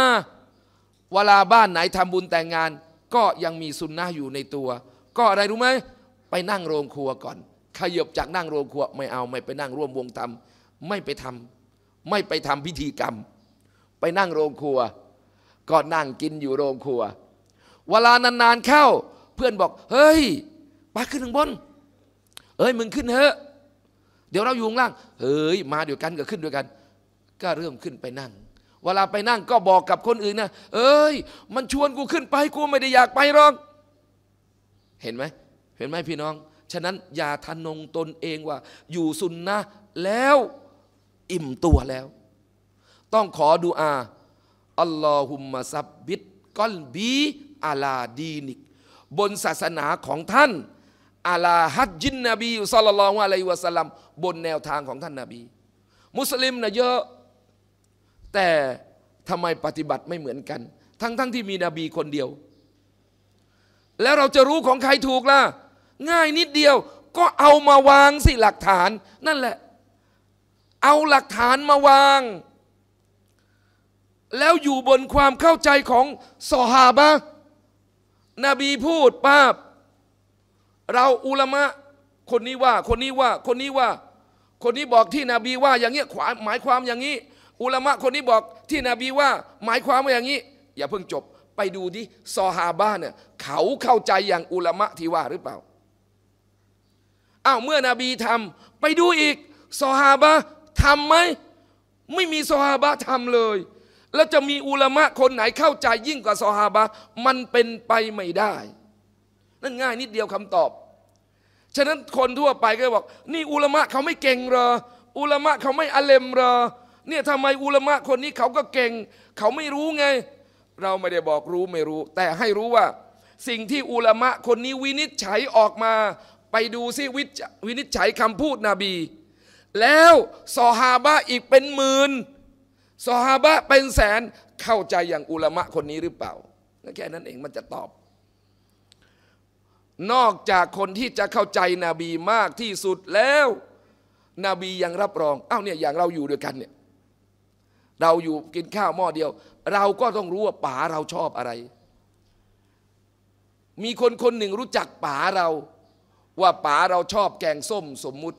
Speaker 1: เวลาบ้านไหนทำบุญแต่งงาน ก็ยังมีสุนนะอยู่ในตัว ก็อะไรรู้ไหมไปนั่งโรงครัวก่อน ขยบจากนั่งโรงครัวไม่เอาไม่ไปนั่งร่วมวงทำไม่ไปทำ ไม่ไปทำพิธีกรรม ไปนั่งโรงครัว ก็นั่งกินอยู่โรงครัว เวลานานๆเข้า เพื่อนบอก เฮ้ยไปขึ้นข้างบน เอ้ยมึงขึ้นเถอะ เดี๋ยวเราอยู่ข้างล่าง เฮ้ยมาเดียวกันก็ขึ้นด้วยกัน ก็เริ่มขึ้นไปนั่ง เวลาไปนั่งก็บอกกับคนอื่นนะ เอ้ย มันชวนกูขึ้นไปกูไม่ได้อยากไปหรอก เห็นไหม เห็นไหมพี่น้อง ฉะนั้นอย่าทะนงตนเองว่า อยู่สุนนะแล้ว อิ่มตัวแล้ว ต้องขอดูอาอัลลอฮุมมะซับบิดกอลบีอาลาดีนิก บนศาสนาของท่านอาลาฮัดจินนบีสัลลัลลอฮุอะลัยฮิวะสัลลัมบนแนวทางของท่านนาบี มุสลิมนะเยอะ แต่ทำไมปฏิบัติไม่เหมือนกัน ทั้งๆทที่มีนบีคนเดียว แล้วเราจะรู้ของใครถูกล่ะ ง่ายนิดเดียว ก็เอามาวางสิหลักฐานนั่นแหละ เอาหลักฐานมาวาง แล้วอยู่บนความเข้าใจของซอฮาบะนบีพูดป้าบ เราอุลามะ คนนี้ว่า คนนี้ว่า คนนี้ว่า คนนี้บอกที่นบีว่าอย่างเงี้ยหมายความอย่างนี้ อุลามะคนนี้บอกที่นบีว่า หมายความว่าอย่างนี้ อย่าเพิ่งจบไปดูดิซอฮาบะเนี่ยเขาเข้าใจอย่างอุลามะที่ว่าหรือเปล่าอ้าวเมื่อนบีทำไปดูอีกซอฮาบะ ทำไหมไม่มีซอฮาบะทำเลย แล้วจะมีอุลามะคนไหนเข้าใจยิ่งกว่าซอฮาบะมันเป็นไปไม่ได้ นั่นง่ายนิดเดียวคำตอบ ฉะนั้นคนทั่วไปก็บอก นี่อุลามะเขาไม่เก่งเหรออุลามะเขาไม่อาเลมเหรอเนี่ยทำไมอุลามะคนนี้เขาก็เก่ง เขาไม่รู้ไง เราไม่ได้บอกรู้ไม่รู้ แต่ให้รู้ว่า สิ่งที่อุลามะคนนี้วินิจฉัยออกมา ไปดูซิวินิจฉัยคำพูดนบี แล้วซอฮาบะอีกเป็นหมื่นซอฮาบะเป็นแสนเข้าใจอย่างอุลามะคนนี้หรือเปล่าแค่นั้นเองมันจะตอบ นอกจากคนที่จะเข้าใจนบีมากที่สุดแล้ว นบียังรับรองอ้าวเนี่ยอย่างเราอยู่ด้วยกันเนี่ยเราอยู่กินข้าวหม้อเดียว เราก็ต้องรู้ว่าป๋าเราชอบอะไร มีคนคนหนึ่งรู้จักป๋าเรา ว่าป๋าเราชอบแกงส้มสมมุติ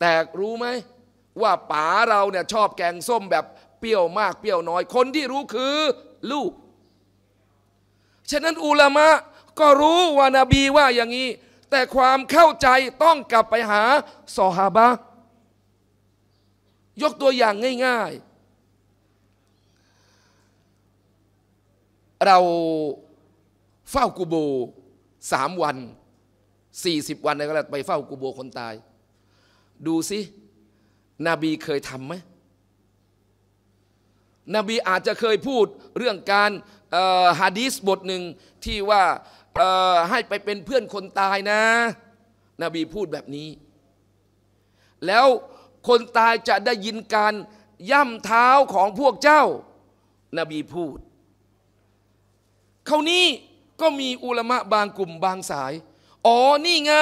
Speaker 1: แต่รู้ไหมว่าป๋าเราเนี่ยชอบแกงส้มแบบเปรี้ยวมากเปรี้ยวน้อย คนที่รู้คือลูก ฉะนั้นอุลามะก็รู้ว่านาบีว่าอย่างนี้ แต่ความเข้าใจต้องกลับไปหาซอฮาบะยกตัวอย่างง่าย ๆ เราเฝ้ากูโบสามวันสี่สิบวันอะไรก็แล้วไปเฝ้ากูโบคนตาย ดูสิ นบีเคยทำไหมนบีอาจจะเคยพูดเรื่องการฮะดีสบทหนึ่งที่ว่าให้ไปเป็นเพื่อนคนตายนะ นบีพูดแบบนี้ แล้วคนตายจะได้ยินการย่ำเท้าของพวกเจ้า นบีพูด เขานี้ก็มีอุลมะบางกลุ่มบางสาย อ๋อนี่ไง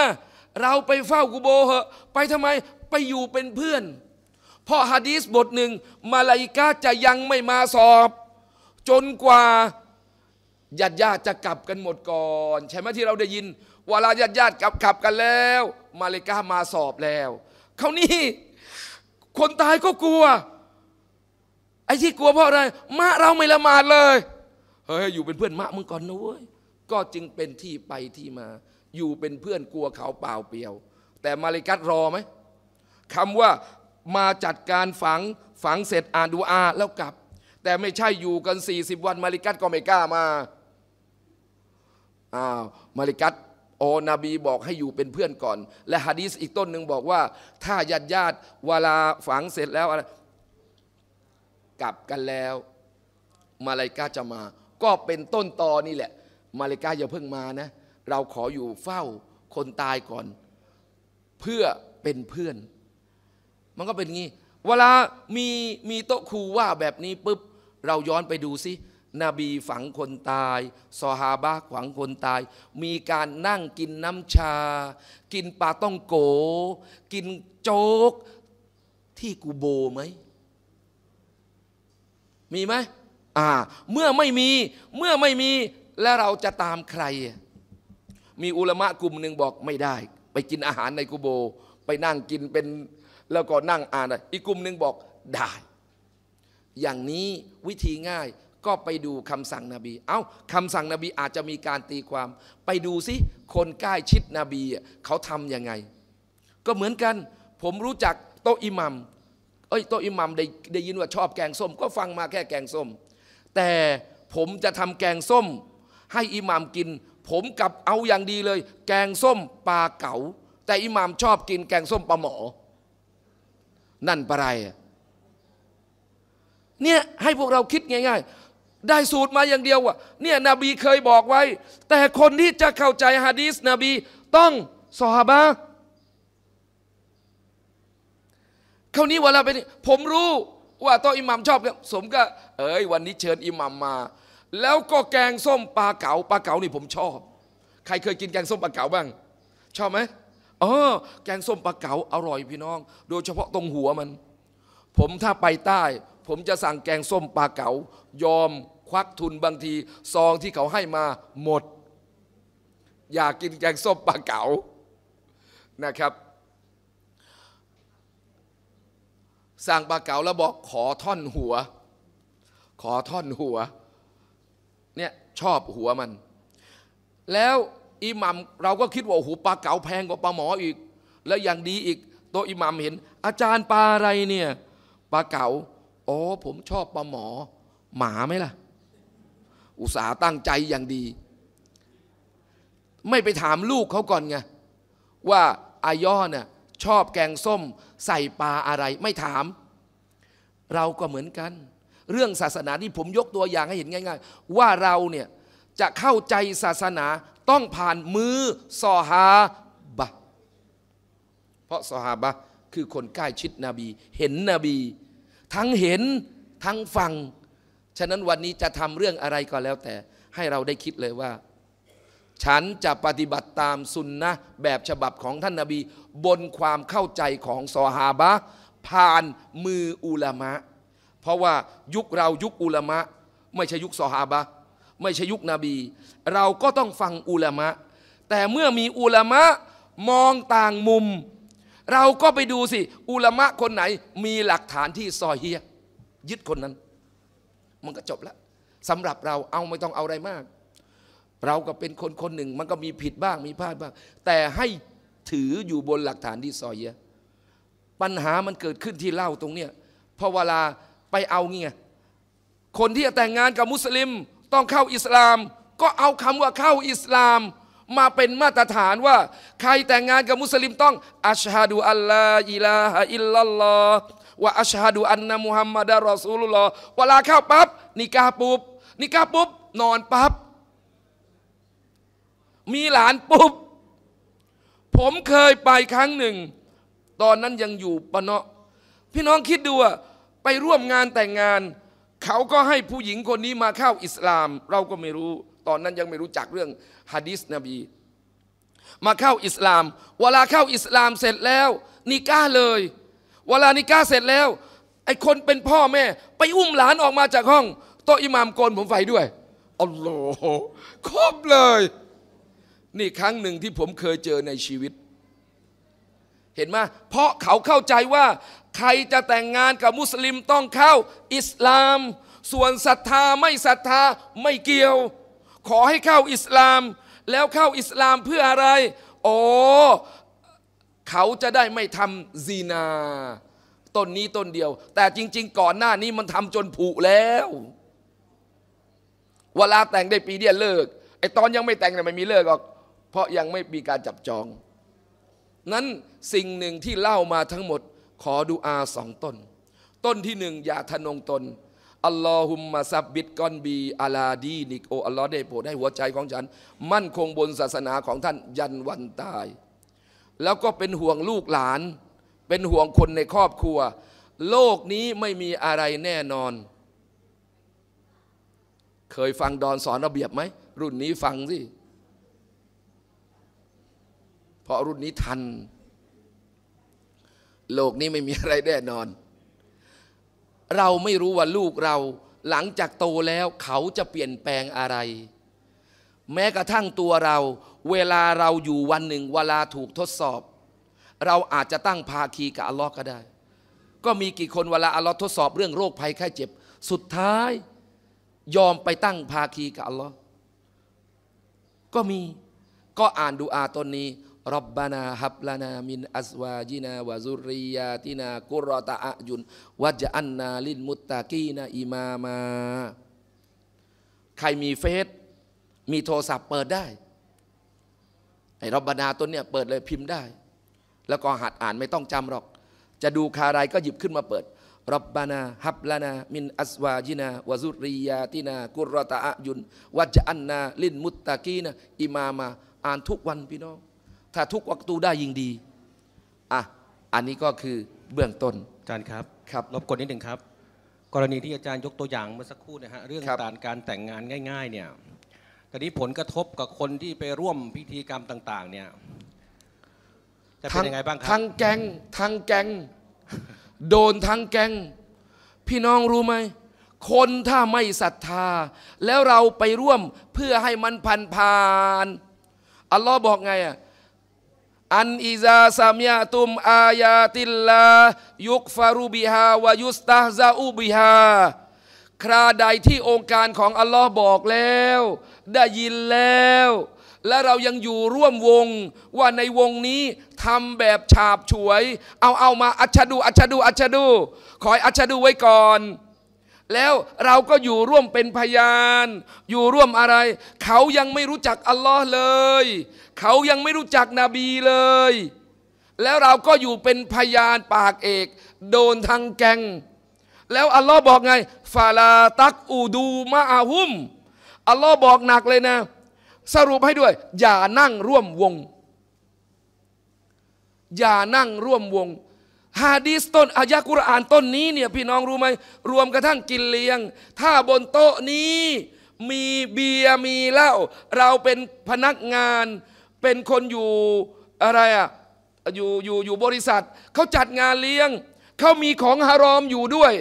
Speaker 1: เราไปเฝ้ากูโบเหอะ ไปทำไมไปอยู่เป็นเพื่อน เพราะฮะดีสบทหนึ่งมาลาอิกาจะยังไม่มาสอบ จนกว่าญาติญาติจะกลับกันหมดก่อน ใช่ไหมที่เราได้ยินเวลาญาติญาติกลับกลับกันแล้ว มาเลกามาสอบแล้วเขานี่คนตายก็กลัว ไอ้ที่กลัวเพราะอะไรมะเราไม่ละหมาดเลยเฮ้ยอยู่เป็นเพื่อนมะมึงก่อนนะเว้ยก็จึงเป็นที่ไปที่มา อยู่เป็นเพื่อนกลัวเขาเปล่าเปลี่ยว แต่มาเลกัตรอไหมคำว่ามาจัดการฝังฝังเสร็จอ่านดูอาแล้วกลับ แต่ไม่ใช่อยู่กัน 40 วันมาริกัตก็ไม่กล้ามาอ้าวมาริกัตโอนบีบอกให้อยู่เป็นเพื่อนก่อน และฮะดีษอีกต้นหนึ่งบอกว่า ถ้าญาติญาติเวลาฝังเสร็จแล้วอะไรกลับกันแล้ว มาลายกาจะมา ก็เป็นต้นตอนี่แหละ มาลายกาอย่าเพิ่งมานะ เราขออยู่เฝ้าคนตายก่อน เพื่อเป็นเพื่อน มันก็เป็นงี้ เวลามีมีโต๊ะครูว่าแบบนี้ปุ๊บเราย้อนไปดูสินบีฝังคนตายซอฮาบะฝังคนตาย มีการนั่งกินน้ำชา กินปลาต้องโก กินโจ๊ก ที่กูโบไหม มีไหมอ่า เมื่อไม่มี เมื่อไม่มี แล้วเราจะตามใคร มีอุลมะกลุ่มหนึ่งบอกไม่ได้ ไปกินอาหารในกูโบ ไปนั่งกินเป็นแล้วก็นั่งอ่าน อีกกลุ่มหนึ่งบอกได้ อย่างนี้วิธีง่ายก็ไปดูคำสั่งนบี เอา้าคำสั่งนบีอาจจะมีการตีความ ไปดูสิคนใกล้ชิดนบีเขาทำยังไง ก็เหมือนกัน ผมรู้จักโตอิหมัมเอ้ยโตอิหมัมได้ได้ยินว่าชอบแกงส้ม ก็ฟังมาแค่แกงส้ม แต่ผมจะทำแกงส้ม ให้อิหมัมกิน ผมกับเอาอย่างดีเลย แกงส้มปลาเก๋าแต่อิหมัมชอบกินแกงส้มปลาหมอ นั่นปะไรเนี่ยให้พวกเราคิดง่าย ๆ ได้สูตรมาอย่างเดียวว่ะเนี่ยนบีเคยบอกไว้ แต่คนที่จะเข้าใจฮะดีสนบีต้องสฮาบะคราวนี้เวลาไปนี่ผมรู้ว่าโตอิหมัมชอบสมก็เอ้ยวันนี้เชิญอิหมัมมา แล้วก็แกงส้มปลาเก๋าปลาเก๋านี่ผมชอบ ใครเคยกินแกงส้มปลาเก๋าบ้าง ชอบไหมอ๋อแกงส้มปลาเก๋าอร่อยพี่น้อง โดยเฉพาะตรงหัวมัน ผมถ้าไปใต้ ผมจะสั่งแกงส้มปลาเก๋ายอมควักทุนบางทีซองที่เขาให้มาหมด อยากกินแกงส้มปลาเก๋านะครับ สั่งปลาเก๋าแล้วบอกขอท่อนหัว ขอท่อนหัว เนี่ยชอบหัวมัน แล้วอิหมัมเราก็คิดว่าโอ้โหปลาเก๋าแพงกว่าปลาหมออีก แล้วอย่างดีอีกตัวอิหมัมเห็น อาจารย์ปลาอะไรเนี่ยปลาเก๋าอ๋อผมชอบปลาหมอ หมาไหมล่ะ อุตส่าห์ตั้งใจอย่างดี ไม่ไปถามลูกเขาก่อนไงว่าอายอเนี่ยชอบแกงส้มใส่ปลาอะไรไม่ถาม เราก็เหมือนกัน เรื่องศาสนาที่ผมยกตัวอย่างให้เห็นง่าย ๆ ว่าเราเนี่ยจะเข้าใจศาสนาต้องผ่านมือซอฮาบะ เพราะซอฮาบะคือคนใกล้ชิดนบี เห็นนบี ทั้งเห็นทั้งฟัง ฉะนั้นวันนี้จะทำเรื่องอะไรก็แล้วแต่ ให้เราได้คิดเลยว่า ฉันจะปฏิบัติตามสุนนะแบบฉบับของท่านนาบี บนความเข้าใจของซอฮาบะผ่านมืออุลามะ เพราะว่ายุคเรายุคอุลามะ ไม่ใช่ยุคซอฮาบะไม่ใช่ยุคนบี เราก็ต้องฟังอุลามะ แต่เมื่อมีอุลามะมองต่างมุม เราก็ไปดูสิ อุลามะคนไหนมีหลักฐานที่ซอเฮียยึดคนนั้น มันก็จบแล้วสำหรับเราเอาไม่ต้องเอาอะไรมาก เราก็เป็นคนคนหนึ่ง มันก็มีผิดบ้างมีพลาดบ้าง แต่ให้ถืออยู่บนหลักฐานที่ซอเฮียปัญหามันเกิดขึ้นที่เล่าตรงเนี้ยพอเวลา ไปเอาเงี้ยคนที่จะแต่งงานกับมุสลิมต้องเข้าอิสลาม ก็เอาคำว่าเข้าอิสลาม มาเป็นมาตรฐานว่า ใครแต่งงานกับมุสลิมต้องอัชฮะดูอัลลอฮอิลาฮะอิลลัลลอฮ์ว่าอัชฮะดูอันนะมุฮัมมัดรอซูลุลลอฮ์เวลาเข้าปั๊บนิกาปุ๊บนิกาปุ๊บนอนปั๊บมีหลานปุ๊บผมเคยไปครั้งหนึ่ง ตอนนั้นยังอยู่ปะเนาะพี่น้องคิดดูอะ ไปร่วมงานแต่งงาน เขาก็ให้ผู้หญิงคนนี้มาเข้าอิสลาม เราก็ไม่รู้ ตอนนั้นยังไม่รู้จักเรื่องฮะดิษนบี มาเข้าอิสลาม เวลาเข้าอิสลามเสร็จแล้วนิก้าเลย เวลานิก้าเสร็จแล้วไอ้คนเป็นพ่อแม่ ไปอุ้มหลานออกมาจากห้องโตอิหมามโกนผมไฟด้วยอัลลอฮ์ครบเลย นี่ครั้งหนึ่งที่ผมเคยเจอในชีวิต เห็นไหมเพราะเขาเข้าใจว่า ใครจะแต่งงานกับมุสลิมต้องเข้าอิสลาม ส่วนศรัทธาไม่ศรัทธาไม่เกี่ยว ขอให้เข้าอิสลาม แล้วเข้าอิสลามเพื่ออะไรโอ้เขาจะได้ไม่ทำซีนาต้นนี้ต้นเดียว แต่จริง ๆ ก่อนหน้านี้มันทำจนผุแล้ว เวลาแต่งได้ปีเดียวเลิกไอตอนยังไม่แต่งเนี่ยไม่มีเลิกหรอก เพราะยังไม่มีการจับจอง นั้นสิ่งหนึ่งที่เล่ามาทั้งหมด ขอดูอาสองต้น ต้นที่หนึ่งอย่าทะนงตนاللهم ثبت قلبي على دينكโออัลลอฮ์ได้โปรดให้หัวใจของฉัน มั่นคงบนศาสนาของท่านยันวันตาย แล้วก็เป็นห่วงลูกหลาน เป็นห่วงคนในครอบครัว โลกนี้ไม่มีอะไรแน่นอน เคยฟังดอนสอนระเบียบไหม รุ่นนี้ฟังสิเพราะรุ่นนี้ทัน โลกนี้ไม่มีอะไรแน่นอน เราไม่รู้ว่าลูกเราหลังจากโตแล้วเขาจะเปลี่ยนแปลงอะไร แม้กระทั่งตัวเรา เวลาเราอยู่วันหนึ่งเวลาถูกทดสอบ เราอาจจะตั้งภาคีกับอัลลอฮ์ก็ได้ ก็มีกี่คนเวลาอัลลอฮ์ทดสอบเรื่องโรคภัยไข้เจ็บ สุดท้ายยอมไปตั้งภาคีกับอัลลอฮ์ก็มีก็อ่านดูอาตนนี้ รับบานาฮับลานามินอัสวาจินาวะซุริยาตินากุรอตะอายุนวัจอันนาลินมุตตะกีนาอิมามาใครมีเฟซมีโทรศัพท์เปิดได้ไอ้รับบานาต้นเนี่ยเปิดเลยพิมพ์ได้ แล้วก็หัดอ่านไม่ต้องจำหรอก จะดูคาไรก็หยิบขึ้นมาเปิดรับบานาฮับลานามินอัสวาจินาวะซุริยาตินากุรอตะอายุนวัจอันนาลินมุตตะกีนาอิมามาอ่านทุกวันพี่น้อง ถ้าทุกวักตูได้ยิ่งดีอะอันนี้ก็คือเบื้องต้น
Speaker 4: อาจารย์ครับ
Speaker 1: ครับ
Speaker 4: รบกวนนิดหนึ่งครับ กรณีที่อาจารย์ยกตัวอย่างเมื่อสักครู่นะฮะเรื่อง
Speaker 1: ครับ
Speaker 4: การการแต่งงานง่าย ๆ เนี่ยตอนนี้ผลกระทบกับคนที่ไปร่วมพิธีกรรมต่าง ๆ เนี่ยจะเป็นยังไงบ้างครั
Speaker 1: ทั้
Speaker 4: บ
Speaker 1: งแกงทั้งแกงโดนทั้งแกงพี่น้องรู้ไหมคนถ้าไม่ศรัทธา แล้วเราไปร่วมเพื่อให้มันพันผ่านอัลลอฮ์บอกไงอะ อันอิซาซามยตุมอายาติลลายุกฟารูบิฮาวายุสตาซาอูบิฮาคราใดที่องค์การของอัลลอฮ์บอกแล้ว ได้ยินแล้ว และเรายังอยู่ร่วมวงว่าในวงนี้ทำแบบฉาบฉวย เอาเอามาอัชชะดูอัชชะดูอัชชะดู ขออัชชะดูไว้ก่อน แล้วเราก็อยู่ร่วมเป็นพยาน อยู่ร่วมอะไร เขายังไม่รู้จักอัลลอฮ์เลย เขายังไม่รู้จักนบีเลย แล้วเราก็อยู่เป็นพยานปากเอก โดนทางแกง แล้วอัลลอฮ์บอกไงฟาลาตักอูดูมาอาหุมอัลลอฮ์บอกหนักเลยนะ สรุปให้ด้วย อย่านั่งร่วมวง อย่านั่งร่วมวง ฮะดีสต้นอายะกุรอานต้นนี้เนี่ยพี่น้องรู้ไหมรวมกระทั่งกินเลี้ยง ถ้าบนโต๊ะนี้มีเบียร์มีเหล้าเราเป็นพนักงานเป็นคนอยู่อะไรอะอยู่อยู่อยู่บริษัทเขาจัดงานเลี้ยงเขามีของฮารอมอยู่ด้วย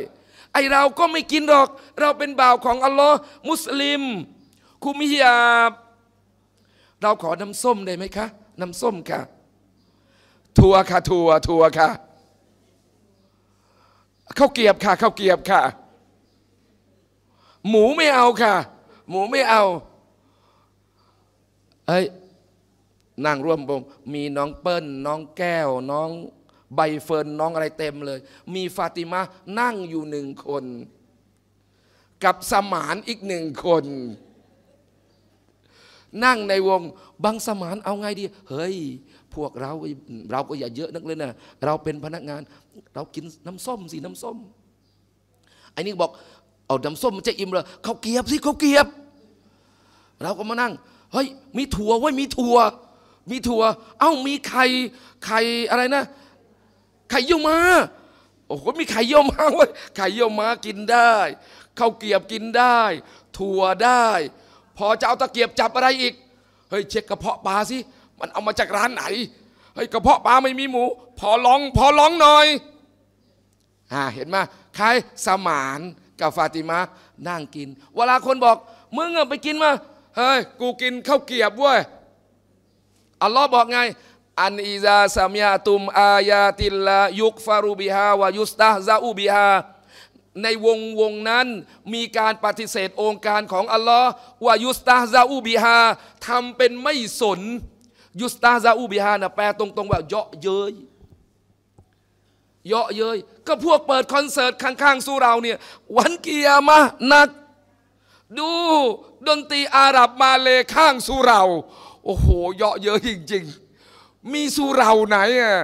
Speaker 1: ไอเราก็ไม่กินหรอก เราเป็นบ่าวของอัลลอฮ์มุสลิม คุมิยาบ เราขอน้ำส้มได้ไหมคะ น้ำส้มค่ะ ทัวค่ะทัวทัวค่ะ ข้าวเกียบค่ะข้าวเกียบค่ะ หมูไม่เอาค่ะ หมูไม่เอาเอ้ยนั่งร่วมวงมีน้องเปิ้ลน้องแก้ว น้องใบเฟิร์นน้องอะไรเต็มเลย มีฟาติมานั่งอยู่หนึ่งคน กับสมานอีกหนึ่งคน นั่งในวงบางสมานเอาไงดี เฮ้ย พวกเราเราก็อย่าเยอะนักเลยนะเราเป็นพนักงาน เรากินน้ำส้มสิน้ำส้มไอ้นี่บอกเอาน้ำส้มมันจะอิ่มเลยเขาเกียบสิเขาเกียบ เราก็มานั่งเฮ้ยมีถั่วไว้มีถั่ว มีถั่ว เอ้ามีไข่ไข่อะไรนะ ไข่เยี่ยวมาโอ้โหมีไข่เยี่ยวมาเว้ยไข่เยี่ยวมากินได้ข้าวเกียบกินได้ ถั่วได้ พอจะเอาตะเกียบจับอะไรอีกเฮ้ยเช็คกระเพาะปลาสิมันเอามาจากร้านไหน เฮ้ยกระเพาะปลาไม่มีหมู พอลองพอลองหน่อยอ่าเห็นไหมใครสมานกับฟาติมานั่งกิน เวลาคนบอกมึงไปกินมาเฮ้ยกูกินข้าวเกียบเว้ยอัลลอฮ์บอกไงอันอิซาสามยาตุมอายาติลลายุกฟารูบิฮาวายุสตาซาอูบิฮาในวงวงนั้นมีการปฏิเสธองค์การของอัลลอฮ์ว่ายุสตาซาอูบิฮาทำเป็นไม่สน ยุสตาซาอูบิฮานะแปลตรงๆว่าเยาะเย้ยเยาะเย้ยก็พวกเปิดคอนเสิร์ตข้างๆสู่เราเนี่ยวันเกียร์มาหนัก ดูดนตรีอาหรับมาเลยข้างสู่เรา โอ้โหเยาะเย้ยจริง ๆ มีสู่เราไหนอะ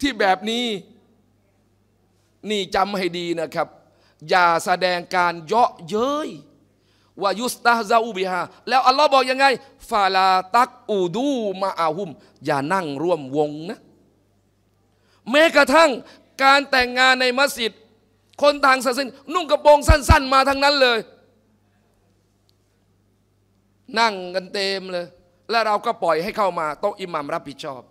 Speaker 1: ที่แบบนี้นี่จำให้ดีนะครับ อย่าแสดงการเยาะเย้ย ว่ายุสตาซาอูบิฮาแล้วอัลลอฮ์บอกยังไงฟาลาตักอูดูมาอาหุม อย่านั่งร่วมวงนะ แม้กระทั่งการแต่งงานในมัสยิด คนต่างศาสนานุ่งกระโปรงสั้น ๆ มาทั้งนั้นเลย นั่งกันเต็มเลย แล้วเราก็ปล่อยให้เข้ามาโต๊ะอิหมัมรับผิดชอบ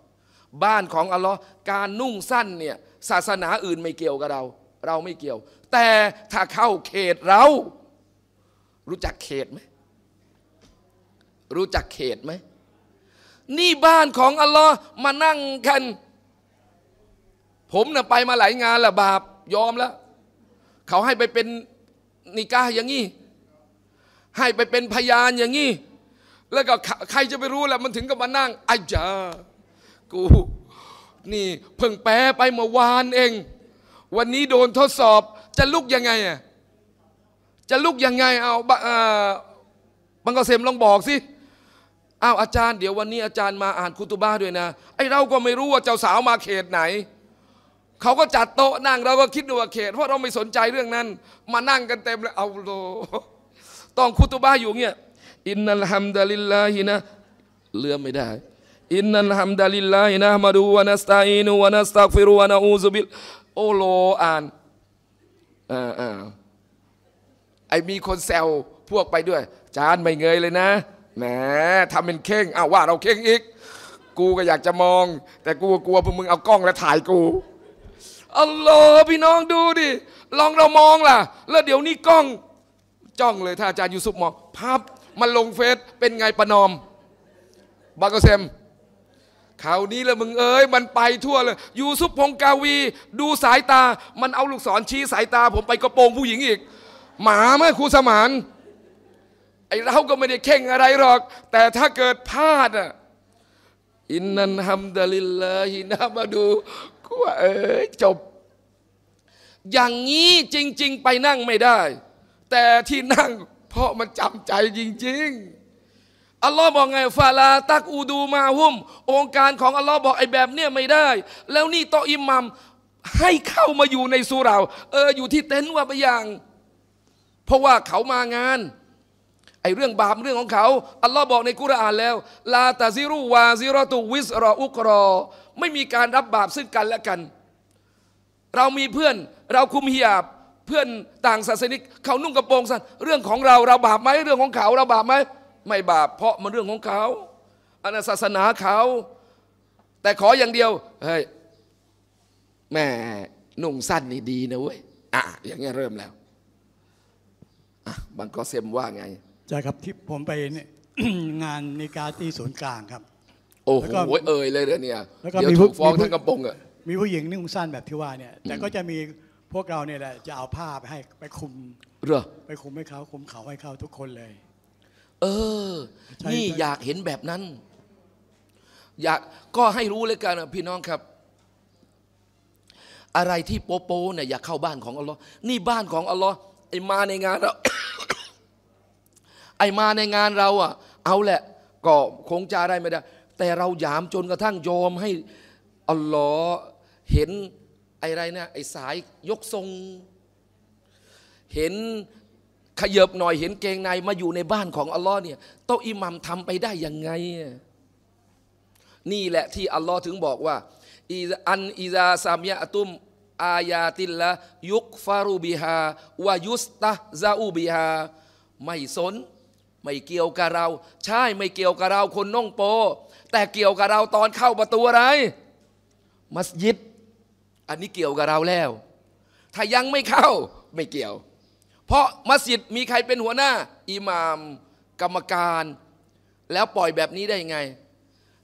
Speaker 1: บ้านของอัลลอฮ์การนุ่งสั้นเนี่ยศาสนาอื่นไม่เกี่ยวกับเรา เราไม่เกี่ยว แต่ถ้าเข้าเขตเรา รู้จักเขตไหมรู้จักเขตไหมนี่บ้านของอัลลอฮ์มานั่งกัน ผมน่ะไปมาหลายงานละบาปยอมแล้ว เขาให้ไปเป็นนิกาอย่างนี้ ให้ไปเป็นพยานอย่างนี้ แล้วก็ใครจะไปรู้ล่ะมันถึงกับมานั่งไอ้จ้ากู นี่เพิ่งแปลไปเมื่อวานเอง วันนี้โดนทดสอบจะลุกยังไงอะ จะลุกยังไงเอาบังกะเซมลองบอกสิอ้าวอาจารย์เดี๋ยววันนี้อาจารย์มาอ่านคุตุบ้าด้วยนะไอเราก็ไม่รู้ว่าเจ้าสาวมาเขตไหนเขาก็จัดโต๊ะนั่งเราก็คิดดูว่าเขตเพราะเราไม่สนใจเรื่องนั้น มานั่งกันเต็มเลยเอาโลต้องคุตุบ้าอยู่เงี้ยอินนัลฮัมดะลิลลาฮินะเลื่อมไม่ได้อินนัลฮัมดะลิลลาฮินะมาดูวะนัสตาอินุวะนัสตักฟิรุวะนะอูซุบิลโอโลอ่านอ่าอ่า ไอมีคนแซวพวกไปด้วย จานไม่เงยเลยนะแหมทำเป็นเข่งอ้าวว่าเราเข่งอีก กูก็อยากจะมอง แต่กูกลัวพวกมึงเอากล้องแล้วถ่ายกูอัลลอฮ์พี่น้องดูดิ ลองเรามองล่ะ แล้วเดี๋ยวนี้กล้อง จ้องเลยถ้าอาจารย์ยูซุปมองภาพมันลงเฟซเป็นไงประนอม บากเซมข่าวนี้ละมึงเอ้ยมันไปทั่วเลย ยูซุปพงกาวี ดูสายตา มันเอาลูกศรชี้สายตา ผมไปกระโปรงผู้หญิงอีก หมาไหมครูสมานไอเราก็ไม่ได้เข่งอะไรหรอก แต่ถ้าเกิดพลาดอะอินนันฮัมดะลิลลาฮินะมาดูกูว่าเอ้จบ อย่างนี้จริง ๆ ไปนั่งไม่ได้ แต่ที่นั่ง เพราะมันจำใจจริง ๆอัลลอฮ์บอกไงฟาลาตักอูดูมาหุมองค์การของอัลลอฮ์บอกไอ้แบบเนี้ยไม่ได้ แล้วนี่โตอิหมัมให้เข้ามาอยู่ในสุราเอออยู่ที่เต็นท์ว่าไปอย่าง เพราะว่าเขามางานไอเรื่องบาปเรื่องของเขา อัลลอฮ์บอกในกุรอานแล้ว ลาตาซิรุวาซิรตุวิสรออุกรอ ไม่มีการรับบาปซึ่งกันและกัน เรามีเพื่อนเราคุมฮิญาบเพื่อนต่างศาสนิกเขานุ่งกระโปรงสั้นเรื่องของเราเราบาปไหมเรื่องของเขาเราบาปไหมไม่บาปเพราะมันเรื่องของเขาอันนั้นศาสนาเขา แต่ขออย่างเดียวเฮ้ยแม่นุ่งสั้นนี่ดีนะเว้ยอะอย่างเงี้ยเริ่มแล้ว อะบังกอเซมว่าไง
Speaker 3: ใช่ครับที่ผมไปเนี่ย งานในกาที่ศูนย์กลางครับ
Speaker 1: โอ้โห
Speaker 3: แล้วก็
Speaker 1: เอ่ยเลยเด้อเนี่ย
Speaker 3: แล้วก็
Speaker 1: เดี๋ยว
Speaker 3: มี
Speaker 1: ถูกฟ้อง
Speaker 3: มีผู้
Speaker 1: ทั้งกระโปรงอะ
Speaker 3: มีผู้หญิงนุ่งสั้นแบบที่ว่าเนี่ย แต่ก็จะมีพวกเราเนี่ยแหละจะเอาผ้าไปให้ไปคุม
Speaker 1: เหรอ
Speaker 3: ไปคุมให้เขาคุมเขาให้เขาทุกคนเลย
Speaker 1: เออ
Speaker 3: ใช่
Speaker 1: นี่
Speaker 3: ใช่
Speaker 1: อยากเห็นแบบนั้น อยากก็ให้รู้เลยกันนะพี่น้องครับ อะไรที่โปโปเนี่ยอย่าเข้าบ้านของอัลลอฮ์นี่บ้านของอัลลอฮ์ ไอมาในงานเรา ไอมาในงานเราอะ เอาแหละ ก็คงจะอะไรไม่ได้ แต่เราหยามจนกระทั่งยอมให้อัลลอฮ์เห็นไออะไรนะไอสายยกทรง เห็นขยบหน่อยเห็นเกงในมาอยู่ในบ้านของอัลลอฮ์เนี่ยโตอิหมัมทำไปได้ยังไง นี่แหละที่อัลลอฮ์ถึงบอกว่าอันอิซาซามยะตุม อายาติลละยุกฟารูบิฮาวายุสตะซาอูบิฮาไม่สน ไม่เกี่ยวกับเรา ใช่ไม่เกี่ยวกับเราคนน่องโป แต่เกี่ยวกับเราตอนเข้าประตูอะไร มัสยิด อันนี้เกี่ยวกับเราแล้ว ถ้ายังไม่เข้าไม่เกี่ยว เพราะมัสยิดมีใครเป็นหัวหน้า อิหมาม กรรมการ แล้วปล่อยแบบนี้ได้ยังไง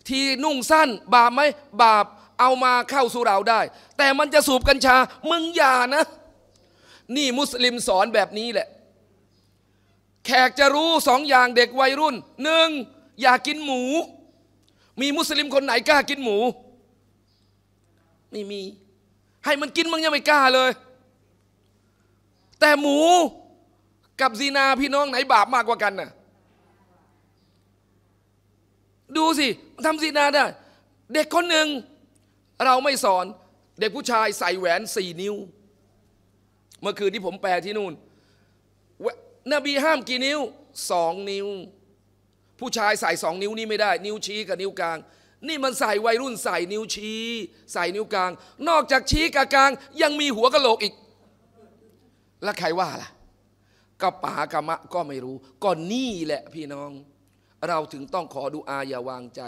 Speaker 1: ที่นุ่งสั้น บาปไหมบาป เอามาเข้าสู่เราได้ แต่มันจะสูบกัญชา มึงอย่านะ นี่มุสลิมสอนแบบนี้แหละ แขกจะรู้สองอย่างเด็กวัยรุ่นหนึ่งอย่ากินหมู มีมุสลิมคนไหนกล้ากินหมู ไม่มี ให้มันกินมันยังไม่กล้าเลย แต่หมูกับซีนาพี่น้องไหนบาปมากกว่ากันน่ะดูสิทำซีนาได้ เด็กคนหนึ่ง เราไม่สอนเด็กผู้ชายใส่แหวนสี่นิ้ว เมื่อคืนที่ผมแปลที่นู่น นบีห้ามกี่นิ้วสองนิ้ว ผู้ชายใส่สองนิ้วนี่ไม่ได้ นิ้วชี้กับนิ้วกลาง นี่มันใส่วัยรุ่นใส่นิ้วชี้ ใส่นิ้วกลาง นอกจากชี้กับกลาง ยังมีหัวกะโหลกอีก แล้วใครว่าล่ะก็ป๋ากะมะก็ไม่รู้ ก็นี่แหละพี่น้อง เราถึงต้องขอดูอาอย่าวางใจ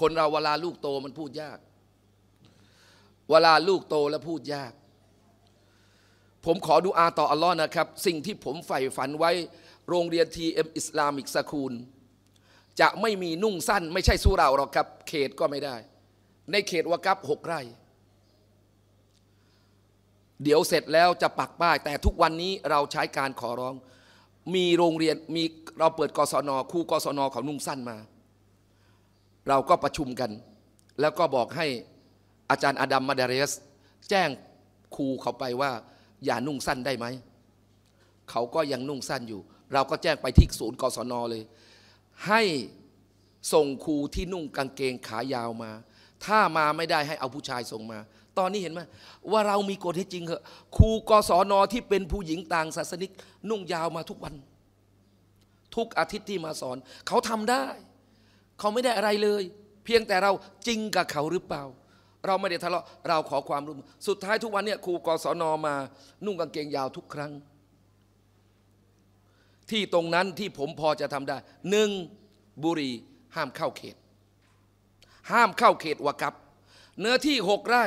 Speaker 1: คนเราเวลาลูกโตมันพูดยาก เวลาลูกโตแล้วพูดยาก ผมขอดูอาต่ออัลลอฮ์นะครับ สิ่งที่ผมใฝ่ฝันไว้โรงเรียนทีเอ็มอิสลามิกสคูล จะไม่มีนุ่งสั้น ไม่ใช่สู้เราหรอกครับ เขตก็ไม่ได้ ในเขตวากับหกไร่ เดี๋ยวเสร็จแล้วจะปักป้าย แต่ทุกวันนี้เราใช้การขอร้อง มีโรงเรียนมีเราเปิดกศนครูกศนเขานุ่งสั้นมา เราก็ประชุมกัน แล้วก็บอกให้ อาจารย์อดัมมาดาเรส แจ้งครูเขาไปว่า อย่านุ่งสั้นได้ไหม เขาก็ยังนุ่งสั้นอยู่ เราก็แจ้งไปที่ศูนย์กศนเลย ให้ส่งครูที่นุ่งกางเกงขายาวมา ถ้ามาไม่ได้ให้เอาผู้ชายส่งมา ตอนนี้เห็นไหมว่าเรามีกฎให้จริงเหอะครูกศนที่เป็นผู้หญิงต่างศาสนิก นุ่งยาวมาทุกวัน ทุกอาทิตย์ที่มาสอน เขาทำได้ เขาไม่ได้อะไรเลย เพียงแต่เราจริงกับเขาหรือเปล่า เราไม่ได้ทะเลาะเราขอความร่วมมือสุดท้ายทุกวันเนี่ยครูกศนมา นุ่งกางเกงยาวทุกครั้ง ที่ตรงนั้นที่ผมพอจะทำได้หนึ่งบุรีห้ามเข้าเขต ห้ามเข้าเขตวากับ เนื้อที่หกไร่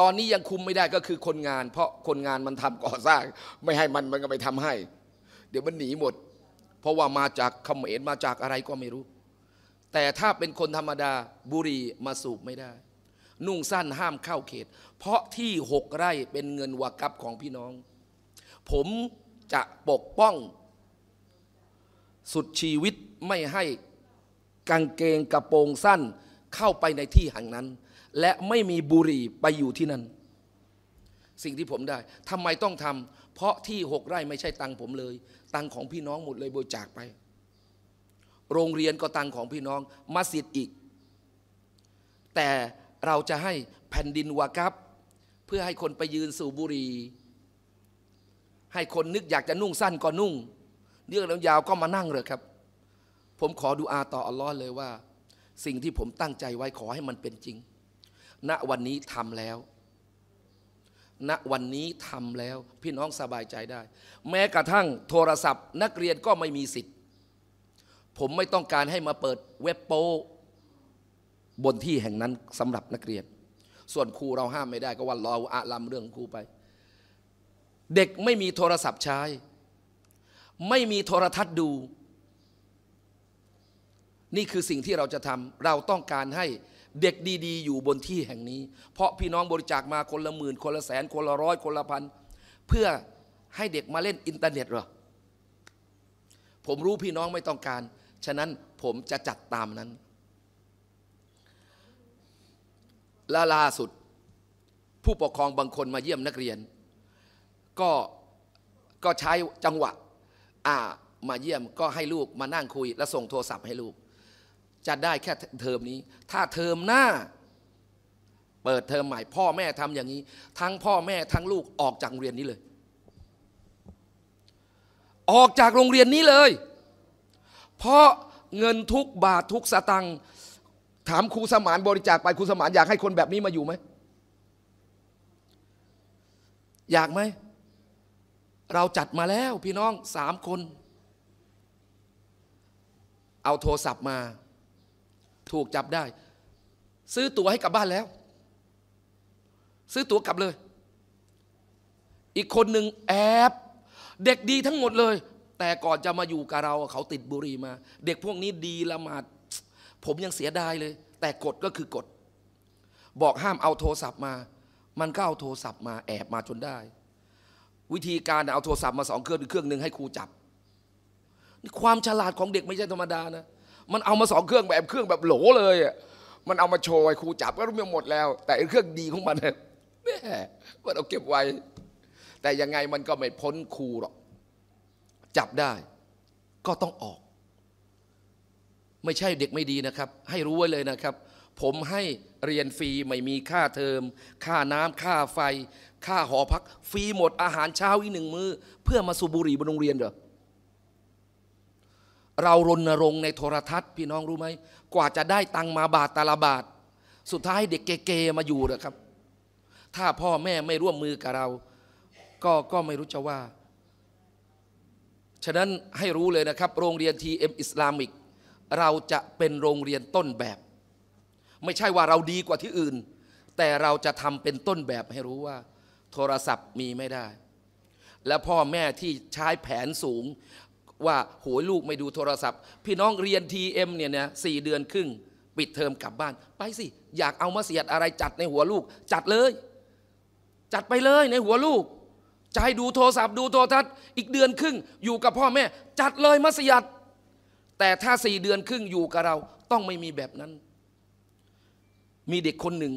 Speaker 1: ตอนนี้ยังคุมไม่ได้ก็คือคนงาน เพราะคนงานมันทำก่อสร้าง ไม่ให้มันมันก็ไปทำให้ เดี๋ยวมันหนีหมด เพราะว่ามาจากเขมรมาจากอะไรก็ไม่รู้ แต่ถ้าเป็นคนธรรมดาบุรีมาสูบไม่ได้ นุ่งสั้นห้ามเข้าเขต เพราะที่หกไร่เป็นเงินวากับของพี่น้อง ผมจะปกป้อง สุดชีวิตไม่ให้กางเกงกระโปรงสั้นเข้าไปในที่แห่งนั้น และไม่มีบุรีไปอยู่ที่นั่น สิ่งที่ผมได้ทำไมต้องทำเพราะที่หกไร่ไม่ใช่ตังผมเลย ตังของพี่น้องหมดเลยบริจาคไป โรงเรียนก็ตังของพี่น้องมัสยิดอีก แต่เราจะให้แผ่นดินวากับ เพื่อให้คนไปยืนสูบบุหรี่ให้คนนึกอยากจะนุ่งสั้นก็นุ่งเรื่องยาวก็มานั่งเลยครับ ผมขอดูอาต่ออัลลอฮ์เลยว่า สิ่งที่ผมตั้งใจไว้ขอให้มันเป็นจริง ณวันนี้ทำแล้ว ณวันนี้ทำแล้ว พี่น้องสบายใจได้ แม้กระทั่งโทรศัพท์ นักเรียนก็ไม่มีสิทธิ์ ผมไม่ต้องการให้มาเปิดเว็บโป้บนที่แห่งนั้นสำหรับนักเรียน ส่วนครูเราห้ามไม่ได้ก็ว่าเราอะลำเรื่องครูไป เด็กไม่มีโทรศัพท์ใช้ ไม่มีโทรทัศน์ดู นี่คือสิ่งที่เราจะทำเราต้องการให้เด็กดีๆ อยู่บนที่แห่งนี้ เพราะพี่น้องบริจาคมาคนละหมื่น คนละแสน คนละร้อย คนละพัน เพื่อให้เด็กมาเล่นอินเทอร์เน็ตเหรอ ผมรู้พี่น้องไม่ต้องการ ฉะนั้นผมจะจัดตามนั้น และล่าสุด ผู้ปกครองบางคนมาเยี่ยมนักเรียน ก็ก็ใช้จังหวะอ่ามาเยี่ยมก็ให้ลูกมานั่งคุย แล้วส่งโทรศัพท์ให้ลูก จะได้แค่เทอมนี้ ถ้าเทอมหน้า เปิดเทอมใหม่ พ่อแม่ทำอย่างนี้ ทั้งพ่อแม่ทั้งลูกออกจากโรงเรียนนี้เลย ออกจากโรงเรียนนี้เลย เพราะเงินทุกบาททุกสตังค์ถามครูสมานบริจาคไปครูสมานอยากให้คนแบบนี้มาอยู่ไหม อยากไหม เราจัดมาแล้วพี่น้องสามคน เอาโทรศัพท์มา ถูกจับได้ ซื้อตั๋วให้กลับบ้านแล้ว ซื้อตั๋วกลับเลย อีกคนหนึ่งแอบ เด็กดีทั้งหมดเลย แต่ก่อนจะมาอยู่กับเราเขาติดบุหรี่มา เด็กพวกนี้ดีละหมาด ผมยังเสียดายเลย แต่กฎก็คือกฎบอกห้ามเอาโทรศัพท์มา มันก็เอาโทรศัพท์มาแอบมาจนได้ วิธีการเอาโทรศัพท์มาสองเครื่องหรือเครื่องหนึ่งให้ครูจับความฉลาดของเด็กไม่ใช่ธรรมดานะมันเอามาสองเครื่องแบบเครื่องแบบโหลเลยอะมันเอามาโชว์ให้ครูจับก็รู้ไม่หมดแล้ว แต่ไอ้เครื่องดีของมันเนี่ยแม่มันเอาเก็บไว้ แต่ยังไงมันก็ไม่พ้นครูหรอก จับได้ ก็ต้องออก ไม่ใช่เด็กไม่ดีนะครับ ให้รู้ไว้เลยนะครับ ผมให้เรียนฟรีไม่มีค่าเทอม ค่าน้ำค่าไฟ ค่าหอพัก ฟรีหมดอาหารเช้าอีกหนึ่งมือ้อ เพื่อมาสูบบุหรี่บนโรงเรียนเหรอเรารณรงค์ในโทรทัศน์ พี่น้องรู้ไหมกว่าจะได้ตังมาบาทตาละบาท สุดท้ายเด็กเกๆมาอยู่นะครับ ถ้าพ่อแม่ไม่ร่วมมือกับเรา ก็ก็ไม่รู้จะว่า ฉะนั้นให้รู้เลยนะครับ โรงเรียนทีเอ็มอิสลามิก เราจะเป็นโรงเรียนต้นแบบ ไม่ใช่ว่าเราดีกว่าที่อื่น แต่เราจะทำเป็นต้นแบบให้รู้ว่า โทรศัพท์มีไม่ได้ และพ่อแม่ที่ใช้แผนสูงว่าโหยลูกไม่ดูโทรศัพท์ พี่น้องเรียน TM เนี่ยนะสี่เดือนครึ่ง ปิดเทอมกลับบ้าน ไปสิ อยากเอามาเสียบอะไรจัดในหัวลูก จัดเลย จัดไปเลยในหัวลูก จะให้ดูโทรศัพท์ดูโทรทัศน์อีกเดือนครึ่งอยู่กับพ่อแม่ จัดเลยมัสยิดแต่ถ้าสี่เดือนครึ่งอยู่กับเราต้องไม่มีแบบนั้น มีเด็กคนหนึ่ง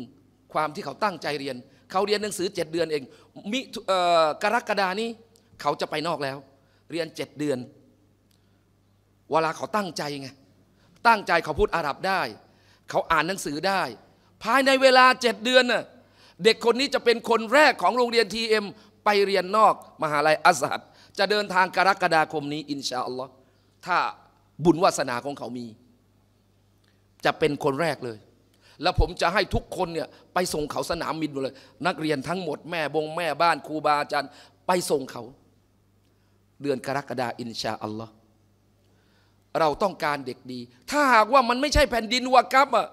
Speaker 1: ความที่เขาตั้งใจเรียน เขาเรียนหนังสือเจ็ดเดือนเองมิกรกฎานี้เขาจะไปนอกแล้ว เรียนเจ็ดเดือน เวลาเขาตั้งใจไงตั้งใจเขาพูดอาหรับได้ เขาอ่านหนังสือได้ ภายในเวลาเจ็ดเดือนน่ะเด็กคนนี้จะเป็นคนแรกของโรงเรียนทีเอ็ม ไปเรียนนอกมหาลัยอัสสัดจะเดินทางกรกฎาคมนี้ อินชาอัลลอฮ์ถ้าบุญวาสนาของเขามี จะเป็นคนแรกเลย แล้วผมจะให้ทุกคนเนี่ยไปส่งเขาสนามบินหมดเลย นักเรียนทั้งหมดแม่บงแม่บ้านครูบาอาจารย์ไปส่งเขา เดือนกรกฎาอินชาอัลลอฮ์เราต้องการเด็กดี ถ้าหากว่ามันไม่ใช่แผ่นดินวากับอะ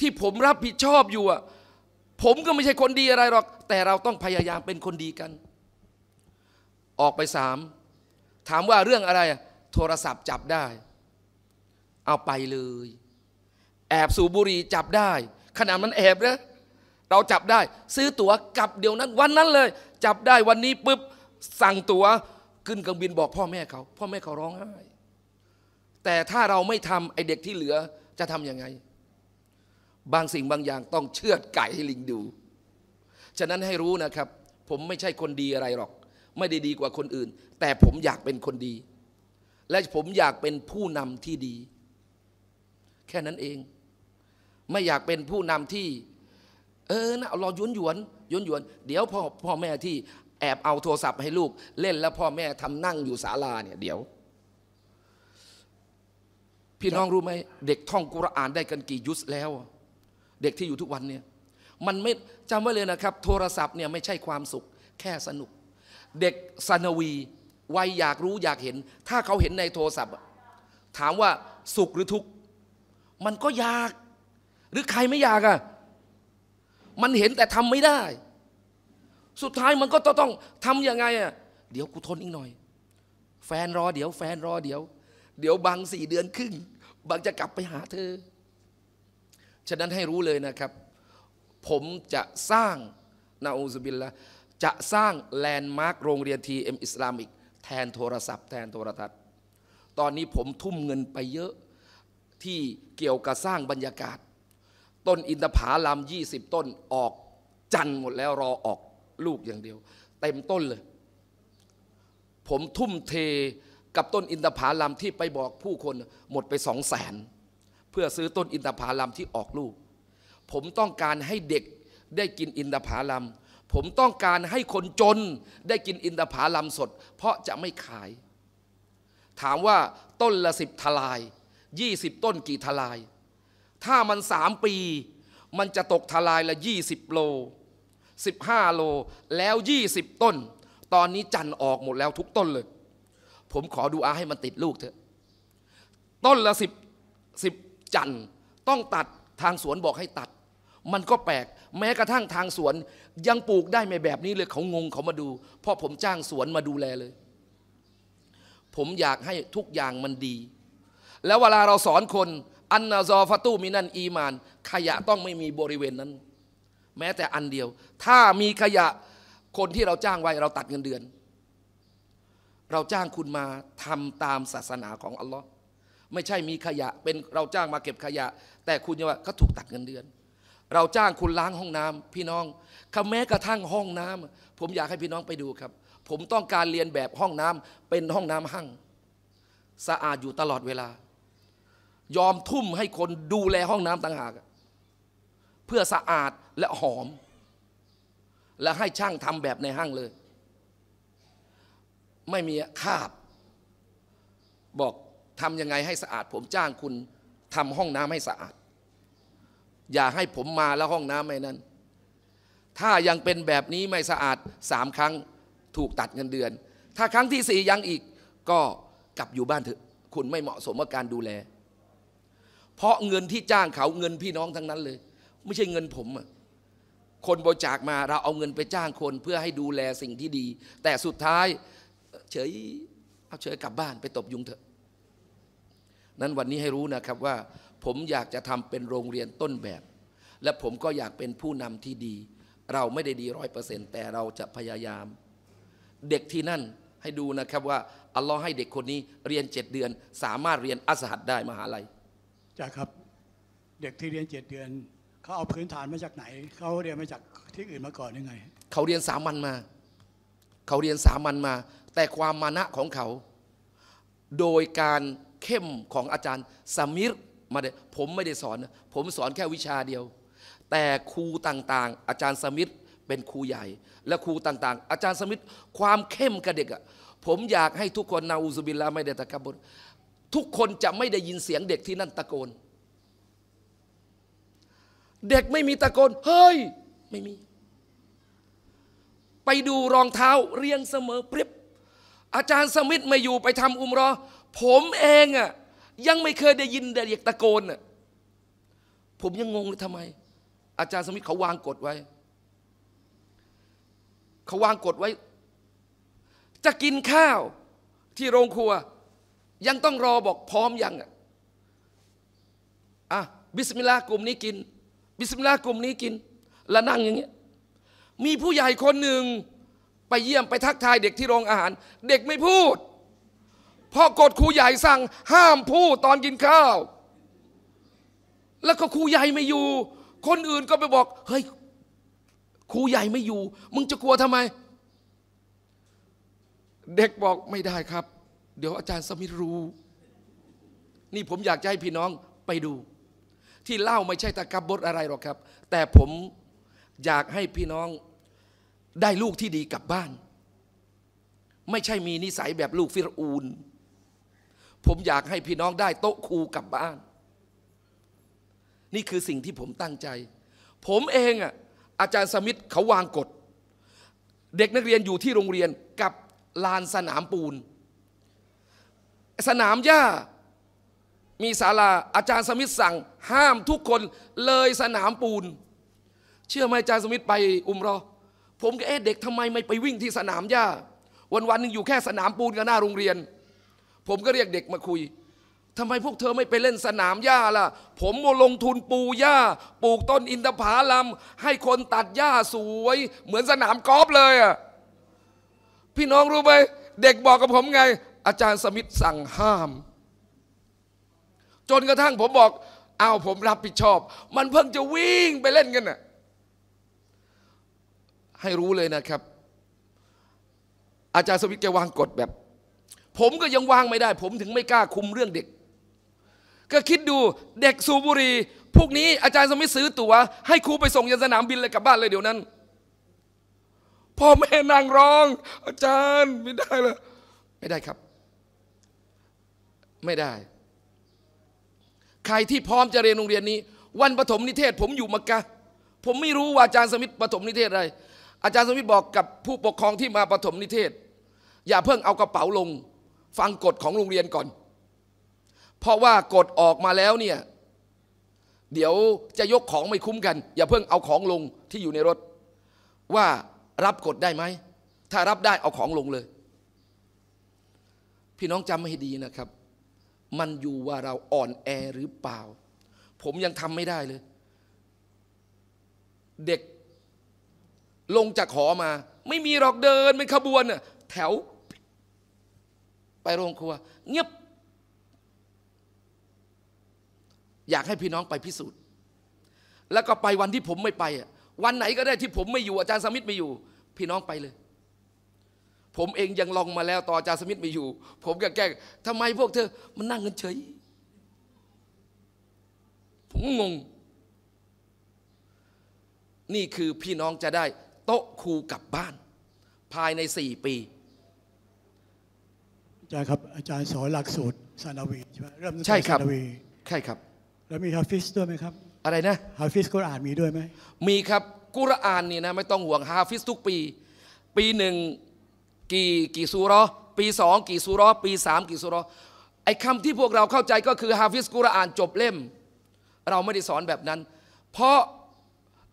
Speaker 1: ที่ผมรับผิดชอบอยู่อะ ผมก็ไม่ใช่คนดีอะไรหรอก แต่เราต้องพยายามเป็นคนดีกัน ออกไปสามถามว่าเรื่องอะไร โทรศัพท์จับได้ เอาไปเลย แอบสูบบุหรี่จับได้ ขนาดมันแอบนะเราจับได้ ซื้อตั๋วกลับเดี๋ยวนั้น วันนั้นเลย จับได้วันนี้ปุ๊บสั่งตั๋วขึ้นเครื่องบินบอกพ่อแม่เขา พ่อแม่เขาร้องไห้แต่ถ้าเราไม่ทำไอเด็กที่เหลือจะทำยังไง บางสิ่งบางอย่างต้องเชือดไก่ให้ลิงดู ฉะนั้นให้รู้นะครับ ผมไม่ใช่คนดีอะไรหรอก ไม่ได้ดีกว่าคนอื่น แต่ผมอยากเป็นคนดี และผมอยากเป็นผู้นำที่ดี แค่นั้นเอง ไม่อยากเป็นผู้นำที่ เออนะรอหยวนหยวนหยวนหยวนเดี๋ยวพ่อพ่อแม่ที่แอบเอาโทรศัพท์ให้ลูกเล่นแล้วพ่อแม่ทำนั่งอยู่ศาลาเนี่ยเดี๋ยว พี่น้องรู้ไหมเด็กท่องกุรอานได้กันกี่ยุสแล้ว เด็กที่อยู่ทุกวันเนี่ยมันไม่จำไว้เลยนะครับ โทรศัพท์เนี่ยไม่ใช่ความสุขแค่สนุก เด็กสนวีวัยอยากรู้อยากเห็น ถ้าเขาเห็นในโทรศัพท์ ถามว่าสุขหรือทุกข์มันก็อยาก หรือใครไม่อยากอะมันเห็นแต่ทำไม่ได้ สุดท้ายมันก็ต้องทำยังไงอะเดี๋ยวกูทนอีกหน่อย แฟนรอเดี๋ยวแฟนรอเดี๋ยว เดี๋ยวบางสี่เดือนครึ่งบางจะกลับไปหาเธอ ฉะนั้นให้รู้เลยนะครับ ผมจะสร้างنعوذ باللهจะสร้าง landmark โรงเรียน TM Islamic แทนโทรศัพท์แทนโทรทัศน์ ตอนนี้ผมทุ่มเงินไปเยอะที่เกี่ยวกับสร้างบรรยากาศ ต้นอินทผาลัมยี่สิบต้นออกจั่นหมดแล้วรอออกลูกอย่างเดียว เต็มต้นเลย ผมทุ่มเทกับต้นอินทผาลัมที่ไปบอกผู้คนหมดไปสองแสน เพื่อซื้อต้นอินทผลัมที่ออกลูก ผมต้องการให้เด็กได้กินอินทผลัม ผมต้องการให้คนจนได้กินอินทผลัมสด เพราะจะไม่ขาย ถามว่าต้นละสิบทลายยี่สิบต้นกี่ทลาย ถ้ามันสามปี มันจะตกทลายละยี่สิบโลสิบห้าโลแล้วยี่สิบต้น ตอนนี้จันออกหมดแล้วทุกต้นเลย ผมขอดูอาให้มันติดลูกเถอะ ต้นละสิบสิบ จันทร์ต้องตัดทางสวนบอกให้ตัด มันก็แปลก แม้กระทั่งทางสวนยังปลูกได้ไม่แบบนี้เลยเขางงเขามาดู เพราะผมจ้างสวนมาดูแลเลย ผมอยากให้ทุกอย่างมันดี แล้วเวลาเราสอนคนอันนาซอฟตูมินันอีมาน ขยะต้องไม่มีบริเวณนั้น แม้แต่อันเดียว ถ้ามีขยะคนที่เราจ้างไว้เราตัดเงินเดือน เราจ้างคุณมาทำตามศาสนาของอัลลอฮ์ ไม่ใช่มีขยะ เป็นเราจ้างมาเก็บขยะ แต่คุณจะว่าเขาถูกตัดเงินเดือน เราจ้างคุณล้างห้องน้ำพี่น้องคแม้กระทั่งห้องน้ำผมอยากให้พี่น้องไปดูครับ ผมต้องการเรียนแบบห้องน้ำเป็นห้องน้ำหั่งสะอาดอยู่ตลอดเวลา ยอมทุ่มให้คนดูแลห้องน้ำต่างหาก เพื่อสะอาดและหอม และให้ช่างทำแบบในห้างเลย ไม่มีคาบ บอก ทำยังไงให้สะอาด ผมจ้างคุณทำห้องน้ำให้สะอาด อย่าให้ผมมาแล้วห้องน้ำไม่นั้น ถ้ายังเป็นแบบนี้ไม่สะอาดสามครั้งถูกตัดเงินเดือน ถ้าครั้งที่สี่ยังอีกก็กลับอยู่บ้านเถอะ คุณไม่เหมาะสมกับการดูแล เพราะเงินที่จ้างเขาเงินพี่น้องทั้งนั้นเลย ไม่ใช่เงินผมอะคนบริจาคมาเราเอาเงินไปจ้างคนเพื่อให้ดูแลสิ่งที่ดี แต่สุดท้ายเฉยเอาเฉยกลับบ้านไปตบยุงเถอะ นั้นวันนี้ให้รู้นะครับว่า ผมอยากจะทำเป็นโรงเรียนต้นแบบ และผมก็อยากเป็นผู้นำที่ดี เราไม่ได้ดีร้อยเปอร์เซ็นต์แต่เราจะพยายาม เด็กที่นั่นให้ดูนะครับว่าอัลลอฮ์ให้เด็กคนนี้เรียนเจ็ดเดือน สามารถเรียนอัสฮัดได้มหาลัย
Speaker 3: จ้ะครับเด็กที่เรียนเจ็ดเดือนเขาเอาพื้นฐานมาจากไหนเขาเรียนมาจากที่อื่นมาก่อนยังไง
Speaker 1: เขาเรียนสามัญมาเขาเรียนสามัญมา แต่ความมานะของเขา โดยการ เข้มของอาจารย์สมิรมาได้ผมไม่ได้สอนนะผมสอนแค่วิชาเดียว แต่ครูต่างๆ อาจารย์สมิรเป็นครูใหญ่ และครูต่างๆ อาจารย์สมิรความเข้มกับเด็กอะผมอยากให้ทุกคนนาอูซบิลลาไม่ได้ตะกบรทุกคนจะไม่ได้ยินเสียงเด็กที่นั่นตะโกน เด็กไม่มีตะโกน เฮ้ย ไม่มี ไปดูรองเท้าเรียงเสมอเปรียบอาจารย์สมิธไม่อยู่ไปทำอุมรอ ผมเองอะ่ะยังไม่เคยได้ยินเด็กตะโกนอะผมยังงงเลยทำไม อาจารย์สมิธเขาวางกฎไว้ เขาวางกฎไว้ จะกินข้าวที่โรงครัว ยังต้องรอบอกพร้อมยังอะอะبسم الله กลุ่มนี้กิน بسم الله กลุ่มนี้กิน แล้วนั่งอย่างเงี้ยมีผู้ใหญ่คนหนึ่งไปเยี่ยมไปทักทายเด็กที่โรงอาหาร เด็กไม่พูด เพราะกฎครูใหญ่สั่งห้ามพูดตอนกินข้าว แล้วก็ครูใหญ่ไม่อยู่ คนอื่นก็ไปบอก เฮ้ยครูใหญ่ไม่อยู่ มึงจะกลัวทำไม เด็กบอกไม่ได้ครับ เดี๋ยวอาจารย์สมิธรู้ นี่ผมอยากจะให้พี่น้องไปดู ที่เล่าไม่ใช่ตะกับบทอะไรหรอกครับ แต่ผมอยากให้พี่น้องได้ลูกที่ดีกลับบ้าน ไม่ใช่มีนิสัยแบบลูกฟิรอูน ผมอยากให้พี่น้องได้โต๊ะครูกลับบ้าน นี่คือสิ่งที่ผมตั้งใจ ผมเองอะอาจารย์สมิธเขาวางกฎ เด็กนักเรียนอยู่ที่โรงเรียนกับลานสนามปูน สนามหญ้ามีศาลาอาจารย์สมิธสั่ง ห้ามทุกคนเลยสนามปูน เชื่อไหมอาจารย์สมิธไปอุมรอ ผมก็เอ๊ะเด็กทำไมไม่ไปวิ่งที่สนามหญ้า วันวันหนึงอยู่แค่สนามปูนกับหน้าโรงเรียน ผมก็เรียกเด็กมาคุยทำไมพวกเธอไม่ไปเล่นสนามหญ้าล่ะ ผมลงทุนปูหญ้า ปลูกต้นอินทผลัมให้คนตัดหญ้าสวย เหมือนสนามกอล์ฟเลยอะพี่น้องรู้ไหมเด็กบอกกับผมไง อาจารย์สมิธสั่งห้าม จนกระทั่งผมบอกอ้าวผมรับผิดชอบ มันเพิ่งจะวิ่งไปเล่นกันน่ะให้รู้เลยนะครับ อาจารย์สมิทธ์แกวางกฎแบบ ผมก็ยังวางไม่ได้ ผมถึงไม่กล้าคุมเรื่องเด็ก ก็คิดดูเด็กสูบุรี พวกนี้อาจารย์สมิทธ์ซื้อตั๋วให้ครูไปส่งยันสนามบินเลยกลับบ้านเลยเดี๋ยวนั้น พ่อแม่นางร้อง อาจารย์ไม่ได้เลยไม่ได้ครับ ไม่ได้ ใครที่พร้อมจะเรียนโรงเรียนนี้ วันปฐมนิเทศ ผมอยู่มักกะ ผมไม่รู้ว่าอาจารย์สมิทธ์ปฐมนิเทศอะไรอาจารย์สมิทธ์บอกกับผู้ปกครองที่มาปฐมนิเทศ อย่าเพิ่งเอากระเป๋าลง ฟังกฎของโรงเรียนก่อน เพราะว่ากฎออกมาแล้วเนี่ย เดี๋ยวจะยกของไม่คุ้มกัน อย่าเพิ่งเอาของลงที่อยู่ในรถ ว่ารับกฎได้ไหม ถ้ารับได้เอาของลงเลย พี่น้องจำให้ดีนะครับ มันอยู่ว่าเราอ่อนแอหรือเปล่า ผมยังทำไม่ได้เลย เด็กลงจากหอมา ไม่มีหรอกเดินเป็นขบวนน่ะแถว ไปโรงครัว เงียบ อยากให้พี่น้องไปพิสูจน์ แล้วก็ไปวันที่ผมไม่ไปอะวันไหนก็ได้ที่ผมไม่อยู่อาจารย์สมิธไม่อยู่ พี่น้องไปเลย ผมเองยังลองมาแล้วต่ออาจารย์สมิธไม่อยู่ ผมก็แก้ทำไมพวกเธอ มันนั่งกันเฉยผมก็งง นี่คือพี่น้องจะได้โต๊ะครูกลับบ้าน ภายในสี่ปี
Speaker 3: จารย์ครับอาจารย์สอนหลักสูตรซานาวีใช่ไหมเริ่มตั้งแต่
Speaker 1: ใช่ครับ
Speaker 3: ซานาวี
Speaker 1: ใช่ครับ
Speaker 3: แล้วมีฮาฟิสด้วยไหมครับ
Speaker 1: อะไรนะ
Speaker 3: ฮาฟิสกุรอานมีด้วยไหม
Speaker 1: มีครับกุรอานนี่นะไม่ต้องห่วงฮาฟิสทุกปี ปีหนึ่งกี่กี่ซูเราะห์ปีสองกี่ซูเราะห์ปีสามกี่ซูเราะห์ไอ้คำที่พวกเราเข้าใจก็คือฮาฟิสกุรอานจบเล่ม เราไม่ได้สอนแบบนั้น เพราะ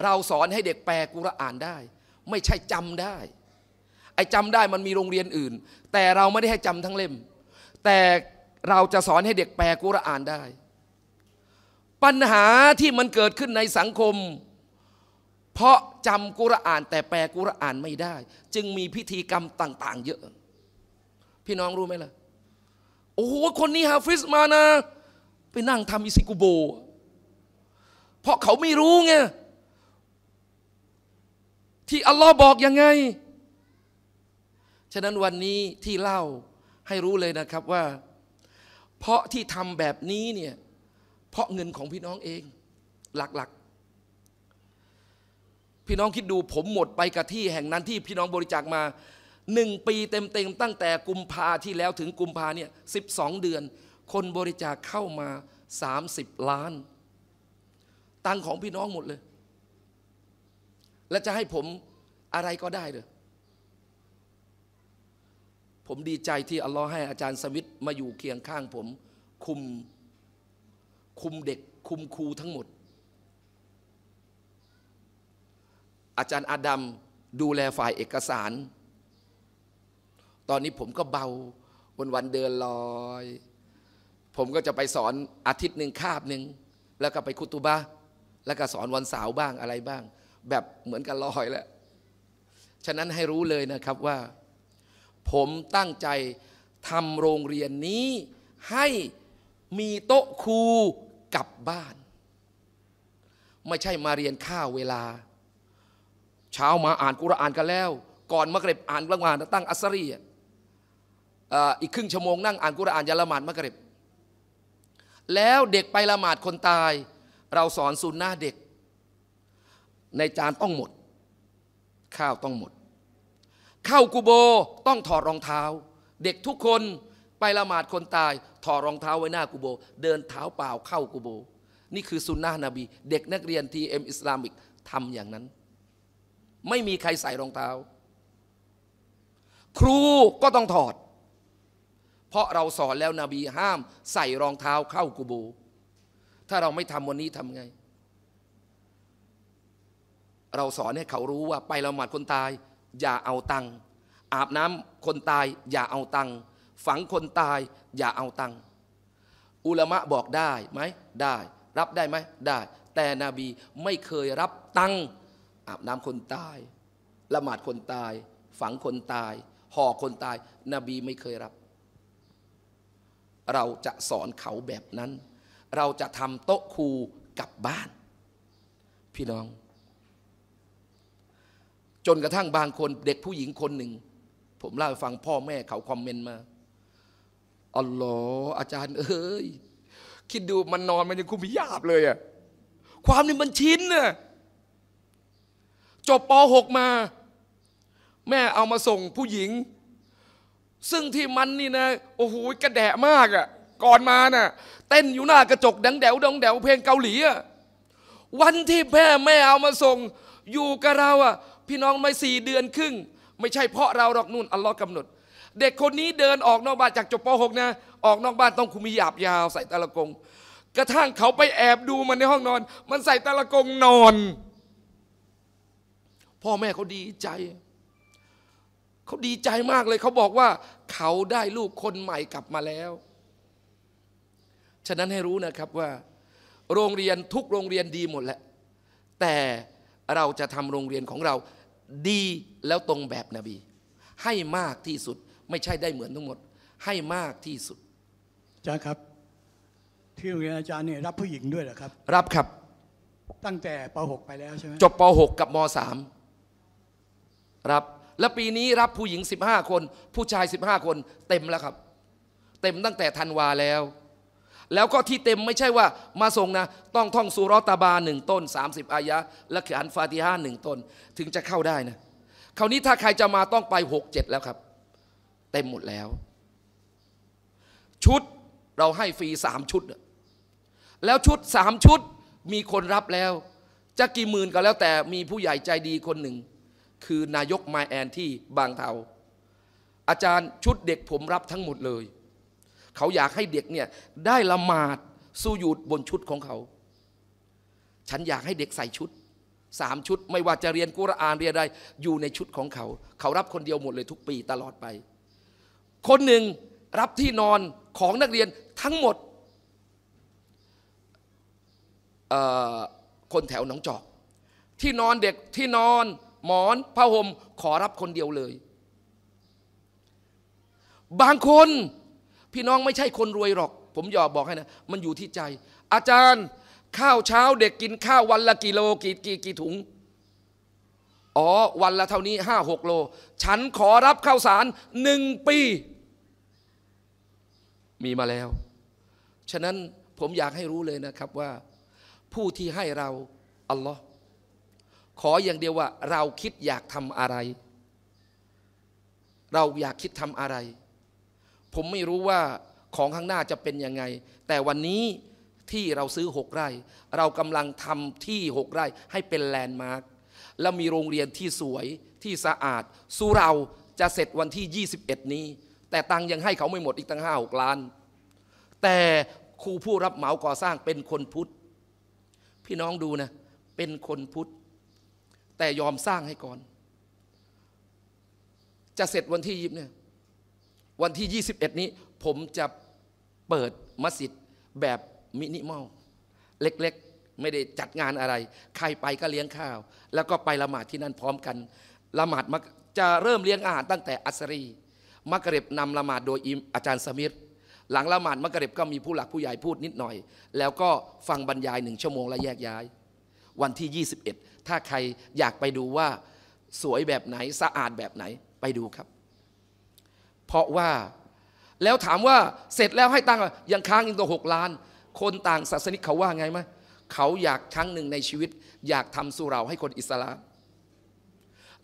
Speaker 1: เราสอนให้เด็กแปลกุรอานได้ ไม่ใช่จำได้ไอ้จำได้มันมีโรงเรียนอื่น แต่เราไม่ได้ให้จำทั้งเล่ม แต่เราจะสอนให้เด็กแปลกุรอานได้ ปัญหาที่มันเกิดขึ้นในสังคม เพราะจำกุรอาน แต่แปลกุรอานไม่ได้ จึงมีพิธีกรรมต่าง ๆ เยอะ พี่น้องรู้ไหมล่ะโอ้โหคนนี้ฮาฟิสมานะไปนั่งทำอิซิกุโบ เพราะเขาไม่รู้ไงที่อัลลอฮ์บอกยังไง ฉะนั้นวันนี้ที่เล่าให้รู้เลยนะครับว่า เพราะที่ทำแบบนี้เนี่ยเพราะเงินของพี่น้องเองหลักๆ พี่น้องคิดดูผมหมดไปกับที่แห่งนั้นที่พี่น้องบริจาคมาหนึ่งปีเต็มๆตั้งแต่กุมภาที่แล้วถึงกุมภาเนี่ยสิบสองเดือน คนบริจาคเข้ามา 30 ล้าน ตังของพี่น้องหมดเลย และจะให้ผมอะไรก็ได้เลย ผมดีใจที่อัลลอฮ์ให้อาจารย์สมิทธิ์มาอยู่เคียงข้างผม คุมคุมเด็ก คุมครูทั้งหมด อาจารย์อาดัมดูแลฝ่ายเอกสาร ตอนนี้ผมก็เบาวันวันเดินลอย ผมก็จะไปสอนอาทิตย์หนึ่งคาบหนึ่งแล้วก็ไปคุตุบะแล้วก็สอนวันเสาร์บ้างอะไรบ้าง แบบเหมือนกันลอยแล้ว ฉะนั้นให้รู้เลยนะครับว่า ผมตั้งใจทำโรงเรียนนี้ให้มีโต๊ะครูกลับบ้าน ไม่ใช่มาเรียนข้าวเวลา เช้ามาอ่านกุรอานกันแล้ว ก่อนมักริบอ่านกลางวันตั้งอัสรีอีกครึ่งชั่วโมงนั่งอ่านกุรอานยาละหมาดมักริบ แล้วเด็กไปละหมาดคนตาย เราสอนสุนนะเด็ก ในจานต้องหมด ข้าวต้องหมด เข้ากูโบต้องถอดรองเท้า เด็กทุกคนไปละหมาดคนตาย ถอดรองเท้าไว้หน้ากูโบ เดินเท้าเปล่าเข้ากูโบ นี่คือสุนนะนบี เด็กนักเรียนทีเอ็มอิสลามิกทำอย่างนั้น ไม่มีใครใส่รองเท้า ครูก็ต้องถอด เพราะเราสอนแล้วนบีห้ามใส่รองเท้าเข้ากูโบ ถ้าเราไม่ทำวันนี้ทำไง เราสอนให้เขารู้ว่าไปละหมาดคนตาย อย่าเอาตังค์อาบน้ำคนตายอย่าเอาตังค์ฝังคนตายอย่าเอาตังค์อุลมะบอกได้ไหมได้ รับได้ไหมได้ แต่นบีไม่เคยรับตังค์อาบน้ำคนตาย ละหมาดคนตาย ฝังคนตาย ห่อคนตาย นบีไม่เคยรับ เราจะสอนเขาแบบนั้น เราจะทำโต๊ะครูกลับบ้าน พี่น้อง จนกระทั่งบางคนเด็กผู้หญิงคนหนึ่ง ผมเล่าให้ฟังพ่อแม่เขาคอมเมนต์มาอัลลอฮ์อาจารย์ เอ้ย คิดดูมันนอนมันยังคุมพิยาบเลยอะความนี่มันชินน่ะจบป .6 มา แม่เอามาส่งผู้หญิง ซึ่งที่มันนี่นะ โอ้โหกระแดะมากอะก่อนมาน่ะเต้นอยู่หน้ากระจกดังแดวดังแดวเพลงเกาหลีอะวันที่แม่แม่เอามาส่ง อยู่กับเราอะ พี่น้องไม่สี่เดือนครึ่ง ไม่ใช่เพราะเราหรอกนู่นอัลลอฮ์กำหนด เด็กคนนี้เดินออกนอกบ้านจากจบป .6 นะ ออกนอกบ้านต้องคุมีหยาบยาวใส่ตะละกง กระทั่งเขาไปแอบดูมันในห้องนอน มันใส่ตะละกงนอน พ่อแม่เขาดีใจ เขาดีใจมากเลยเขาบอกว่า เขาได้ลูกคนใหม่กลับมาแล้ว ฉะนั้นให้รู้นะครับว่า โรงเรียนทุกโรงเรียนดีหมดแหละแต่เราจะทำโรงเรียนของเรา ดีแล้วตรงแบบนบี ให้มากที่สุดไม่ใช่ได้เหมือนทั้งหมด ให้มากที่สุด
Speaker 3: อาจารย์ครับ ที่โรงเรียนอาจารย์เนี่ยรับผู้หญิงด้วยเหรอครับ
Speaker 1: รับครับ
Speaker 3: ตั้งแต่ป .6 ไปแล้วใช่ไหม
Speaker 1: จบป .6 กับม .3 รับ แล้วปีนี้รับผู้หญิง 15 คน ผู้ชาย 15 คน เต็มแล้วครับ เต็มตั้งแต่ธันวาแล้ว แล้วก็ที่เต็มไม่ใช่ว่ามาส่งนะ ต้องท่องสุรอตาบาหนึ่งต้น 30 อายะ และเขียนฟาติฮาหนึ่งต้น ถึงจะเข้าได้นะคราวนี้ถ้าใครจะมาต้องไป 6 7 แล้วครับ เต็มหมดแล้ว ชุดเราให้ฟรี3ชุด แล้วชุด3ชุดมีคนรับแล้ว จะกี่หมื่นก็แล้วแต่มีผู้ใหญ่ใจดีคนหนึ่ง คือนายกไมแอนที่บางเทาอาจารย์ชุดเด็กผมรับทั้งหมดเลย เขาอยากให้เด็กเนี่ยได้ละหมาดสู้ยุดบนชุดของเขา ฉันอยากให้เด็กใส่ชุดสามชุด ไม่ว่าจะเรียนกุรอานเรียนอะไรอยู่ในชุดของเขา เขารับคนเดียวหมดเลยทุกปีตลอดไป คนหนึ่งรับที่นอนของนักเรียนทั้งหมดคนแถวหนองจอก ที่นอนเด็กที่นอนหมอนผ้าห่มขอรับคนเดียวเลย บางคน พี่น้องไม่ใช่คนรวยหรอก ผมยากบอกให้นะ มันอยู่ที่ใจ อาจารย์ข้าวเช้าเด็กกินข้าววันละกิโลกี่กี่กี่ถุง อ๋อ วันละเท่านี้ห้าหกโล ฉันขอรับข้าวสารหนึ่งปี มีมาแล้ว ฉะนั้นผมอยากให้รู้เลยนะครับว่า ผู้ที่ให้เราอัลลอฮ์ขออย่างเดียวว่า เราคิดอยากทำอะไร เราอยากคิดทำอะไร ผมไม่รู้ว่าของข้างหน้าจะเป็นยังไง แต่วันนี้ที่เราซื้อหกไร่ เรากำลังทำที่หกไร่ให้เป็นแลนด์มาร์คแล้วมีโรงเรียนที่สวยที่สะอาดสู้เราจะเสร็จวันที่ 21 นี้ แต่ตังยังให้เขาไม่หมดอีกตั้งห้าหกล้าน แต่ครูผู้รับเหมาก่อสร้างเป็นคนพุทธ พี่น้องดูนะ เป็นคนพุทธ แต่ยอมสร้างให้ก่อน จะเสร็จวันที่ยิบเนี่ย วันที่ 21 นี้ผมจะเปิดมัสยิดแบบมินิมอล เล็กๆ ไม่ได้จัดงานอะไร ใครไปก็เลี้ยงข้าว แล้วก็ไปละหมาดที่นั่นพร้อมกันละหมาดมจะเริ่มเลี้ยงอาหารตั้งแต่อัสรี มักเร็บนำละหมาดโดยอิมอาจารย์สมิธหลังละหมาดมักเร็บก็มีผู้หลักผู้ใหญ่พูดนิดหน่อย แล้วก็ฟังบรรยายหนึ่งชั่วโมงและแยกย้าย วันที่ 21 ถ้าใครอยากไปดูว่าสวยแบบไหนสะอาดแบบไหนไปดูครับ เพราะว่า แล้วถามว่าเสร็จแล้วให้ตังค์ยังค้างอีกตัวหกล้าน คนต่างศาสนิกเขาว่าไงไหมเขาอยากครั้งหนึ่งในชีวิต อยากทำสุเหร่าให้คนอิสลาม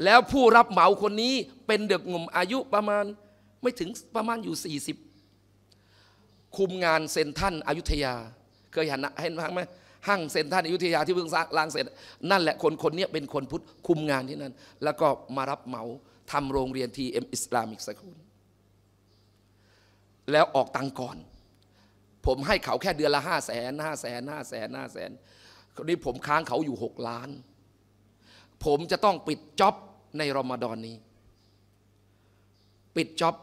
Speaker 1: แล้วผู้รับเหมาคนนี้เป็นเด็กหนุ่มอายุประมาณไม่ถึงประมาณอยู่ 40 คุมงานเซ็นทรัลอยุธยา เคยเห็นเห็นไหมห้างเซ็นทรัลอยุธยาที่เพิ่งสร้างลางเสร็จ นั่นแหละคนคนนี้เป็นคนพุทธคุมงานที่นั่น แล้วก็มารับเหมาทำโรงเรียน TM Islamic School แล้วออกตังก่อน ผมให้เขาแค่เดือนละห้าแสนห้าแสนห้าแสนห้าแสนคราวนี้ผมค้างเขาอยู่หกล้าน ผมจะต้องปิดจ็อบในรอมฎอนนี้ ปิดจ็อบ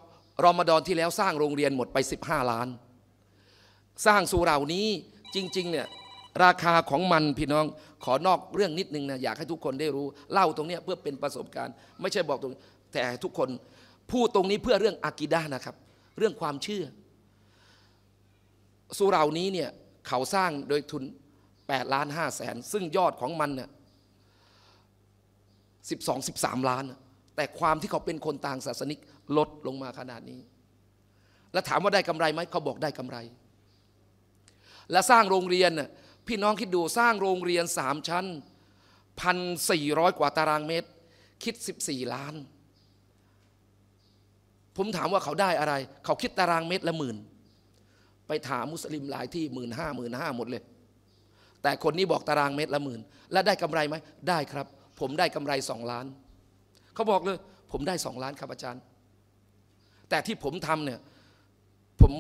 Speaker 1: รอมฎอนที่แล้วสร้างโรงเรียนหมดไป 15 ล้าน สร้างสุเหรานี้จริง ๆ เนี่ยราคาของมันพี่น้องขอนอกเรื่องนิดนึงนะอยากให้ทุกคนได้รู้ เล่าตรงนี้เพื่อเป็นประสบการณ์ ไม่ใช่บอกตรงแต่ทุกคนพูดตรงนี้เพื่อเรื่องอากิดานะครับ เรื่องความเชื่อ สุเรานี้เนี่ยเขาสร้างโดยทุน8ล้าน5แสนซึ่งยอดของมันเนี่ย12 13 ล้าน แต่ความที่เขาเป็นคนต่างศาสนิกลดลงมาขนาดนี้ แล้วถามว่าได้กำไรไหมเขาบอกได้กำไร และสร้างโรงเรียนน่ะพี่น้องคิดดูสร้างโรงเรียนสามชั้นพันสี่ร้อยกว่าตารางเมตร คิด 14 ล้าน ผมถามว่าเขาได้อะไร เขาคิดตารางเมตรละหมื่น ไปถามมุสลิมหลายที่หมื่นห้าหมื่นห้าหมดเลย แต่คนนี้บอกตารางเมตรละหมื่น แล้วได้กำไรไหมได้ครับ ผมได้กำไรสองล้าน เขาบอกเลย ผมได้สองล้านครับอาจารย์ แต่ที่ผมทำเนี่ยผม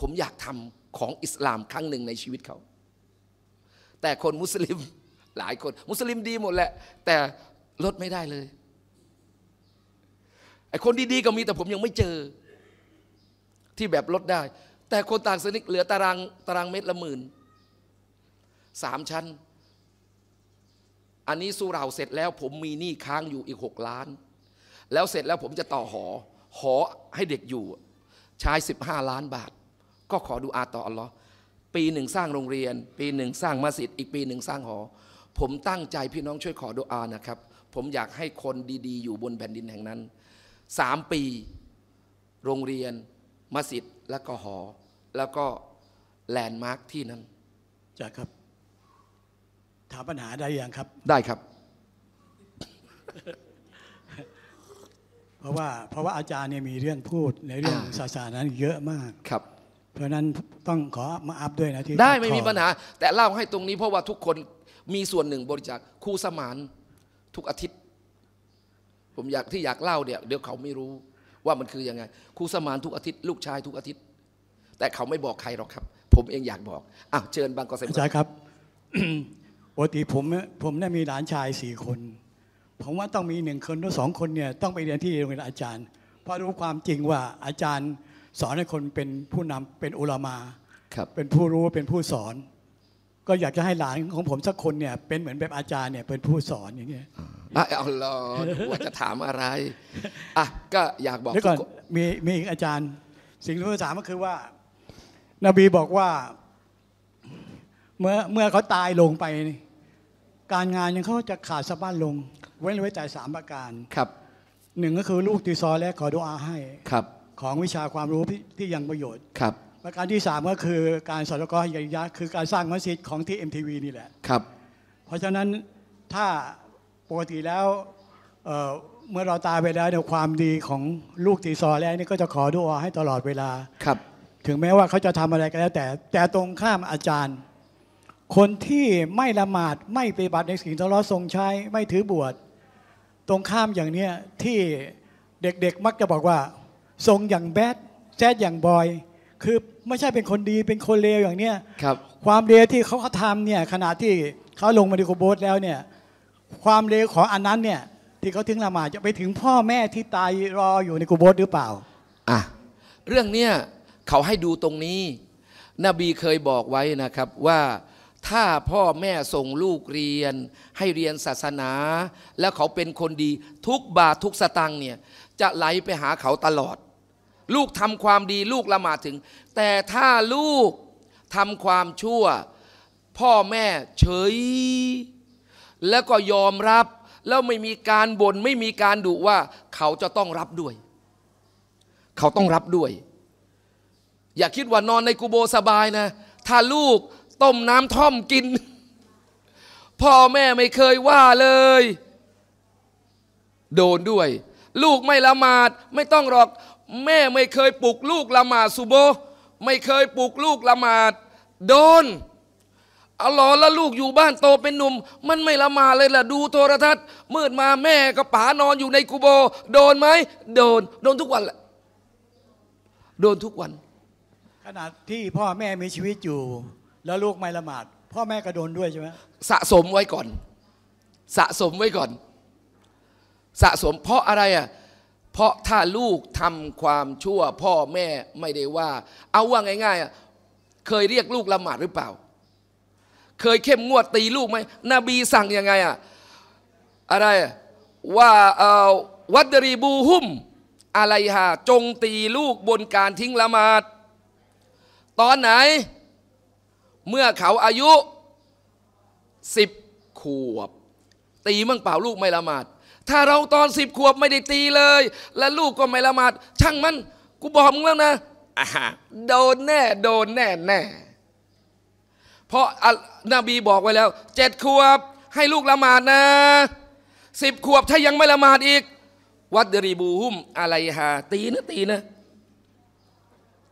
Speaker 1: ผมอยากทำของอิสลามครั้งหนึ่งในชีวิตเขา แต่คนมุสลิมหลายคน มุสลิมดีหมดแหละ แต่ลดไม่ได้เลย ไอ้คนดีๆก็มีแต่ผมยังไม่เจอ ที่แบบลดได้ แต่คนต่างสนิกเหลือตารางตารางเมตรละหมื่นสามชั้น อันนี้สู้เราเสร็จแล้ว ผมมีหนี้ค้างอยู่อีกหกล้าน แล้วเสร็จแล้วผมจะต่อหอ หอให้เด็กอยู่ ใช้สิบห้าล้านบาท ก็ขอดูอาต่ออัลลอฮ์ปีหนึ่งสร้างโรงเรียน ปีหนึ่งสร้างมัสยิดอีกปีหนึ่งสร้างหอ ผมตั้งใจพี่น้องช่วยขอดุอานะครับ ผมอยากให้คนดีๆ อยู่บนแผ่นดินแห่งนั้น สามปี โรงเรียน มัสยิดแล้วก็หอ แล้วก็แลนด์มาร์คที่นั้น
Speaker 3: จะครับ ถามปัญหาได้ยังครับ
Speaker 1: ได้ครับ
Speaker 3: เพราะว่าเพราะว่าอาจารย์เนี่ยมีเรื่องพูดในเรื่อง
Speaker 1: อ่า
Speaker 3: ศาสนานั้นเยอะมาก
Speaker 1: ครับ
Speaker 3: เพราะฉะนั้นต้องขอมาอัพด้วยนะที่
Speaker 1: ได้ไม่
Speaker 3: ขอ
Speaker 1: มีปัญหา แต่เล่าให้ตรงนี้เพราะว่าทุกคนมีส่วนหนึ่งบริจาคครูสมานทุกอาทิตย์ ผมอยากที่อยากเล่าเนี่ยเดี๋ยวเขาไม่รู้ว่ามันคือยังไงครูสมานทุกอาทิตย์ลูกชายทุกอาทิตย์ แต่เขาไม่บอกใครหรอกครับ ผมเองอยากบอกอ้าวเชิญบางกอเซม
Speaker 3: อาจารย์ครับปกติผมผมเนี่ยมีหลานชายสี่คน ผมว่าต้องมีหนึ่งคนหรือสองคนเนี่ยต้องไปเรียนที่โรงเรียนอาจารย์ เพราะรู้ความจริงว่าอาจารย์สอนให้คนเป็นผู้นำเป็นอุลามา
Speaker 1: ครับ
Speaker 3: เป็นผู้รู้เป็นผู้สอน ก็อยากจะให้หลานของผมสักคนเนี่ยเป็นเหมือนแบบอาจารย์เนี่ยเป็นผู้สอนอย่างเงี้ย
Speaker 1: อะเอาลอว่าจะถามอะไรอะก็อยากบอก
Speaker 3: เดี๋ยวก่อน
Speaker 1: ทุกคน
Speaker 3: มีมีอีกอาจารย์ สิ่งที่ผมถามก็คือว่า นบีบอกว่า เมื่อเมื่อเขาตายลงไปนี่การงานยังเขาจะขาดสะบั้นลง เว้นไว้แต่สามประการ
Speaker 1: ครับ
Speaker 3: หนึ่งก็คือลูกตีซอและขอดุอาให้
Speaker 1: ครับ
Speaker 3: ของวิชาความรู้ที่ที่ยังประโยชน์
Speaker 1: ครับ
Speaker 3: ประการที่สามก็คือการสอนกอฮิยะห์คือการสร้างมัสยิดของที่ MTV นี่แหละ
Speaker 1: ครับ
Speaker 3: เพราะฉะนั้นถ้าปกติแล้วเอ่อเมื่อเราตายไปแล้วเนี่ยความดีของลูกตีซอแล้วนี่ก็จะขอดุอาให้ตลอดเวลา
Speaker 1: ครับ
Speaker 3: ถึงแม้ว่าเขาจะทำอะไรก็แล้วแต่ แต่ตรงข้ามอาจารย์ คนที่ไม่ละหมาดไม่ปฏิบัติในสิ่งที่เราทรงใช้ไม่ถือบวชตรงข้ามอย่างเนี้ยที่เด็กๆมักจะบอกว่า ทรงอย่างแบดแซดอย่างบอย คือ ไม่ใช่เป็นคนดีเป็นคนเลวอย่างเนี้ย
Speaker 1: ครับ
Speaker 3: ความเลวที่เขาทำเนี่ยขณะที่เขาลงมาในกุโบสแล้วเนี่ยความเลวของอันนั้นเนี่ยที่เขาถึงละหมาดจะไปถึงพ่อแม่ที่ตายรออยู่ในกุโบสหรือเปล่า
Speaker 1: อะเรื่องเนี้ยเขาให้ดูตรงนี้ นบีเคยบอกไว้นะครับว่าถ้าพ่อแม่ส่งลูกเรียน ให้เรียนศาสนา แล้วเขาเป็นคนดีทุกบาททุกสตังค์เนี่ยจะไหลไปหาเขาตลอด ลูกทำความดีลูกละหมาดถึง แต่ถ้าลูกทำความชั่ว พ่อแม่เฉย แล้วก็ยอมรับ แล้วไม่มีการบน่นไม่มีการดุว่า เขาจะต้องรับด้วย เขาต้องรับด้วย อย่าคิดว่านอนในกูโบสบายนะ ถ้าลูกต้มน้ำท่อมกิน พ่อแม่ไม่เคยว่าเลย โดนด้วย ลูกไม่ละหมาดไม่ต้องหรอก แม่ไม่เคยปลุกลูกละหมาดสุโบฮ์ไม่เคยปลุกลูกละหมาดโดนเอาหลอแล้วลูกอยู่บ้านโตเป็นหนุ่ม มันไม่ละหมาดเลยล่ะดูโทรทัศน์ มืดมาแม่กับป๋านอนอยู่ในกูโบ โดนไหมโดน โดนทุกวันแหละโดนทุกวัน
Speaker 3: ขณะที่พ่อแม่มีชีวิตอยู่ แล้วลูกไม่ละหมาด พ่อแม่ก็โดนด้วยใช่ไหม
Speaker 1: สะสมไว้ก่อน สะสมไว้ก่อน สะสมเพราะอะไรอะ เพราะถ้าลูกทำความชั่วพ่อแม่ไม่ได้ว่า เอาว่าง่ายๆ เคยเรียกลูกละหมาดหรือเปล่า เคยเข้มงวดตีลูกไหมนบีสั่งยังไงอะอะไรว่าเอ่อวัดรีบูหุมอะไรฮะจงตีลูกบนการทิ้งละหมาด ตอนไหน เมื่อเขาอายุสิบขวบ ตีมั่งเปล่าลูกไม่ละหมาด ถ้าเราตอนสิบขวบไม่ได้ตีเลย และลูกก็ไม่ละหมาดช่างมันกูบอกมึงแล้วนะอ่าโดนแน่ โดนแน่แน่เพราะอัลนบีบอกไว้แล้วเจ็ดขวบให้ลูกละหมาดนะสิบขวบถ้ายังไม่ละหมาดอีก วัดเดรีบูฮุมอะไรฮะตีนะตีนะ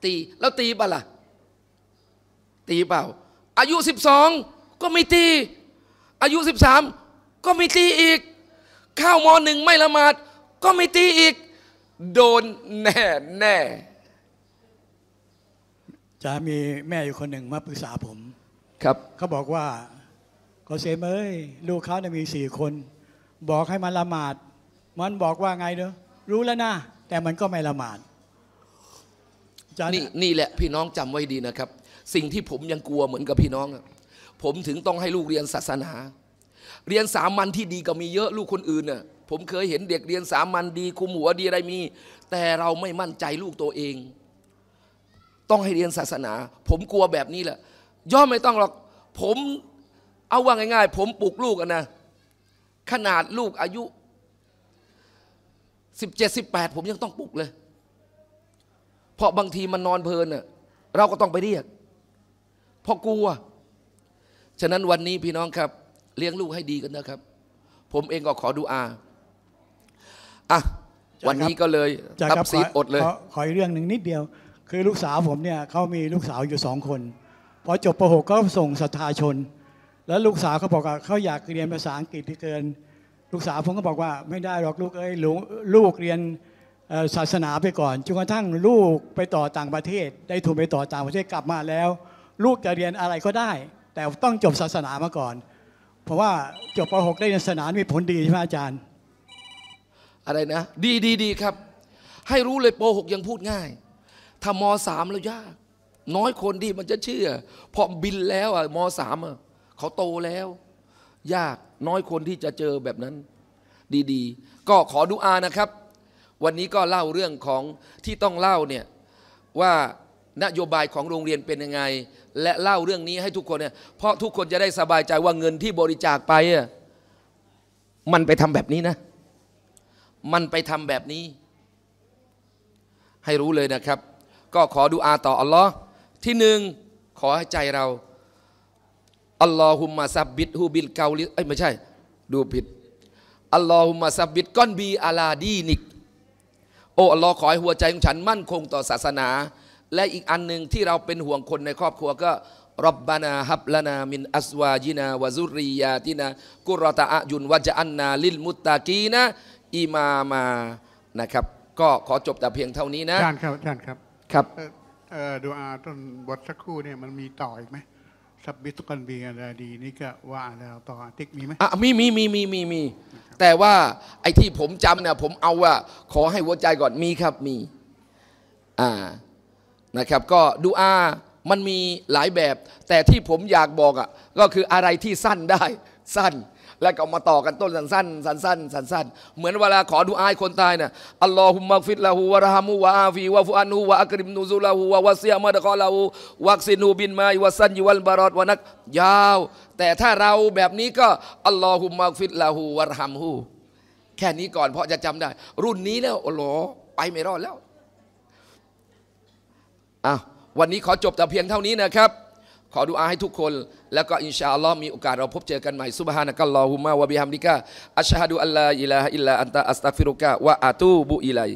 Speaker 1: ตีแล้วตีปะล่ะ ตีเปล่า อายุสิบสองก็ไม่ตี อายุสิบสามก็ไม่ตีอีก ข้าวมอหนึ่งไม่ละหมาด ก็ไม่ตีอีก โดนแน่แน่
Speaker 3: จะมีแม่อยู่คนหนึ่งมาปรึกษาผม
Speaker 1: ครับ
Speaker 3: เขาบอกว่าก็เซมเอ้ยลูกเขาเนี่ยมีสี่คน บอกให้มันละหมาด มันบอกว่าไงเนอะรู้แล้วนะแต่มันก็ไม่ละหมาดอาจารย์
Speaker 1: นี่นี่แหละพี่น้องจำไว้ดีนะครับ สิ่งที่ผมยังกลัวเหมือนกับพี่น้องอะผมถึงต้องให้ลูกเรียนศาสนา เรียนสามัญที่ดีก็มีเยอะลูกคนอื่นน่ะผมเคยเห็นเด็กเรียนสามัญดีคุมหัวดีอะไรมี แต่เราไม่มั่นใจลูกตัวเอง ต้องให้เรียนศาสนา ผมกลัวแบบนี้แหละย่อมไม่ต้องหรอกผมเอาว่าง่าย ๆ ผมปลูกลูกนะขนาดลูกอายุสิบเจ็ดสิบแปดผมยังต้องปลุกเลย เพราะบางทีมันนอนเพลินน่ะเราก็ต้องไปเรียกเพราะกลัว ฉะนั้นวันนี้พี่น้องครับ เลี้ยงลูกให้ดีกันนะครับ ผมเองก็ขอดูอาอะวันนี้ก็เลย
Speaker 3: จะ
Speaker 1: ตั
Speaker 3: ครับ
Speaker 1: บซีด
Speaker 3: ข
Speaker 1: อดเลย
Speaker 3: ขอขออีกเรื่องหนึ่งนิดเดียว คือลูกสาวผมเนี่ยเขามีลูกสาวอยู่สองคนพอจบป .6 ก็ส่งศรัทธาชน แล้วลูกสาวเขาบอกว่าเขาอยากเรียนภาษาอังกฤษที่เกิน ลูกสาวผมก็บอกว่าไม่ได้หรอกลูกเอ้ยลูกลูกเรียนเอ่อศาสนาไปก่อนจนกระทั่งลูกไปต่อต่างประเทศ ได้ทุนไปต่อต่างประเทศกลับมาแล้ว ลูกจะเรียนอะไรก็ได้ แต่ต้องจบศาสนามาก่อน เพราะว่าจบป .6 ได้เรียนาสนามีผลดีใช่ไหมอาจารย์
Speaker 1: อะไรนะ ดีดีดีครับ ให้รู้เลยปหกยังพูดง่าย ถ้ามสามแล้วยาก น้อยคนที่มันจะเชื่อ พอบินแล้วอะมสามอะเขาโตแล้ว ยากน้อยคนที่จะเจอแบบนั้น ดีๆ ก็ขอดูอานะครับ วันนี้ก็เล่าเรื่องของที่ต้องเล่าเนี่ยว่า นโยบายของโรงเรียนเป็นยังไง และเล่าเรื่องนี้ให้ทุกคนเนี่ยเพราะทุกคนจะได้สบายใจว่าเงินที่บริจาคไปอะมันไปทำแบบนี้นะ มันไปทำแบบนี้ ให้รู้เลยนะครับ ก็ขอดูอาต่ออัลลอฮ์ที่หนึ่งขอให้ใจเราاللهم ثبته بالقول เอ้ยไม่ใช่ ดูผิดاللهم ثبت قلبي على دينك โอ้อัลลอฮ์ขอให้หัวใจของฉันมั่นคงต่อศาสนา และอีกอันหนึ่งที่เราเป็นห่วงคนในครอบครัวก็ربنا هب لنا من أزواجنا وذرياتنا قرة أعين واجعلنا للمتقين إماما นะครับ ก็ขอจบแต่เพียงเท่านี้นะ
Speaker 2: อาจารย์ครับอาจารย์ครับ
Speaker 1: ครับ
Speaker 2: เอ่อเอ่อดูอาต้นบทสักครู่เนี่ยมันมีต่ออีกไหมสับบิตุกันบีอะไรดีนี่ก็ว่าแล้วต่ออาติกมีไหม
Speaker 1: อะมีมีมีมีมีมีแต่ว่าไอ้ที่ผมจำเนี่ยผมเอาว่าขอให้หัวใจก่อนมีครับมี อ่า นะครับก็ดูอามันมีหลายแบบ แต่ที่ผมอยากบอกอะก็คืออะไรที่สั้นได้สั้น แล้วก็มาต่อกันต้นสั้นๆสั้นๆสั้นเหมือนเวลาขอดูอายคนตายน่ะاللهم اغفر له وارحمه وعافه واعف عنه وأكرم نزله ووسع مدخله واغسله بالماء والثلج والبرد ونقه ยาว แต่ถ้าเราแบบนี้ก็اللهم اغفر له وارحمه แค่นี้ก่อนเพราะจะจำได้ รุ่นนี้แล้วโอ้โหไปไม่รอดแล้ว อ้าววันนี้ขอจบแต่เพียงเท่านี้นะครับ ขอดูอาให้ทุกคน แล้วก็إن شاء اللهมีโอกาสเราพบเจอกันใหม่سبحانك اللهم وبحمدكอัชฮะดุอัลลาอิลาฮะอิลลาอันตะอัสตัฟิรุกะวะอะตูบุอิลัย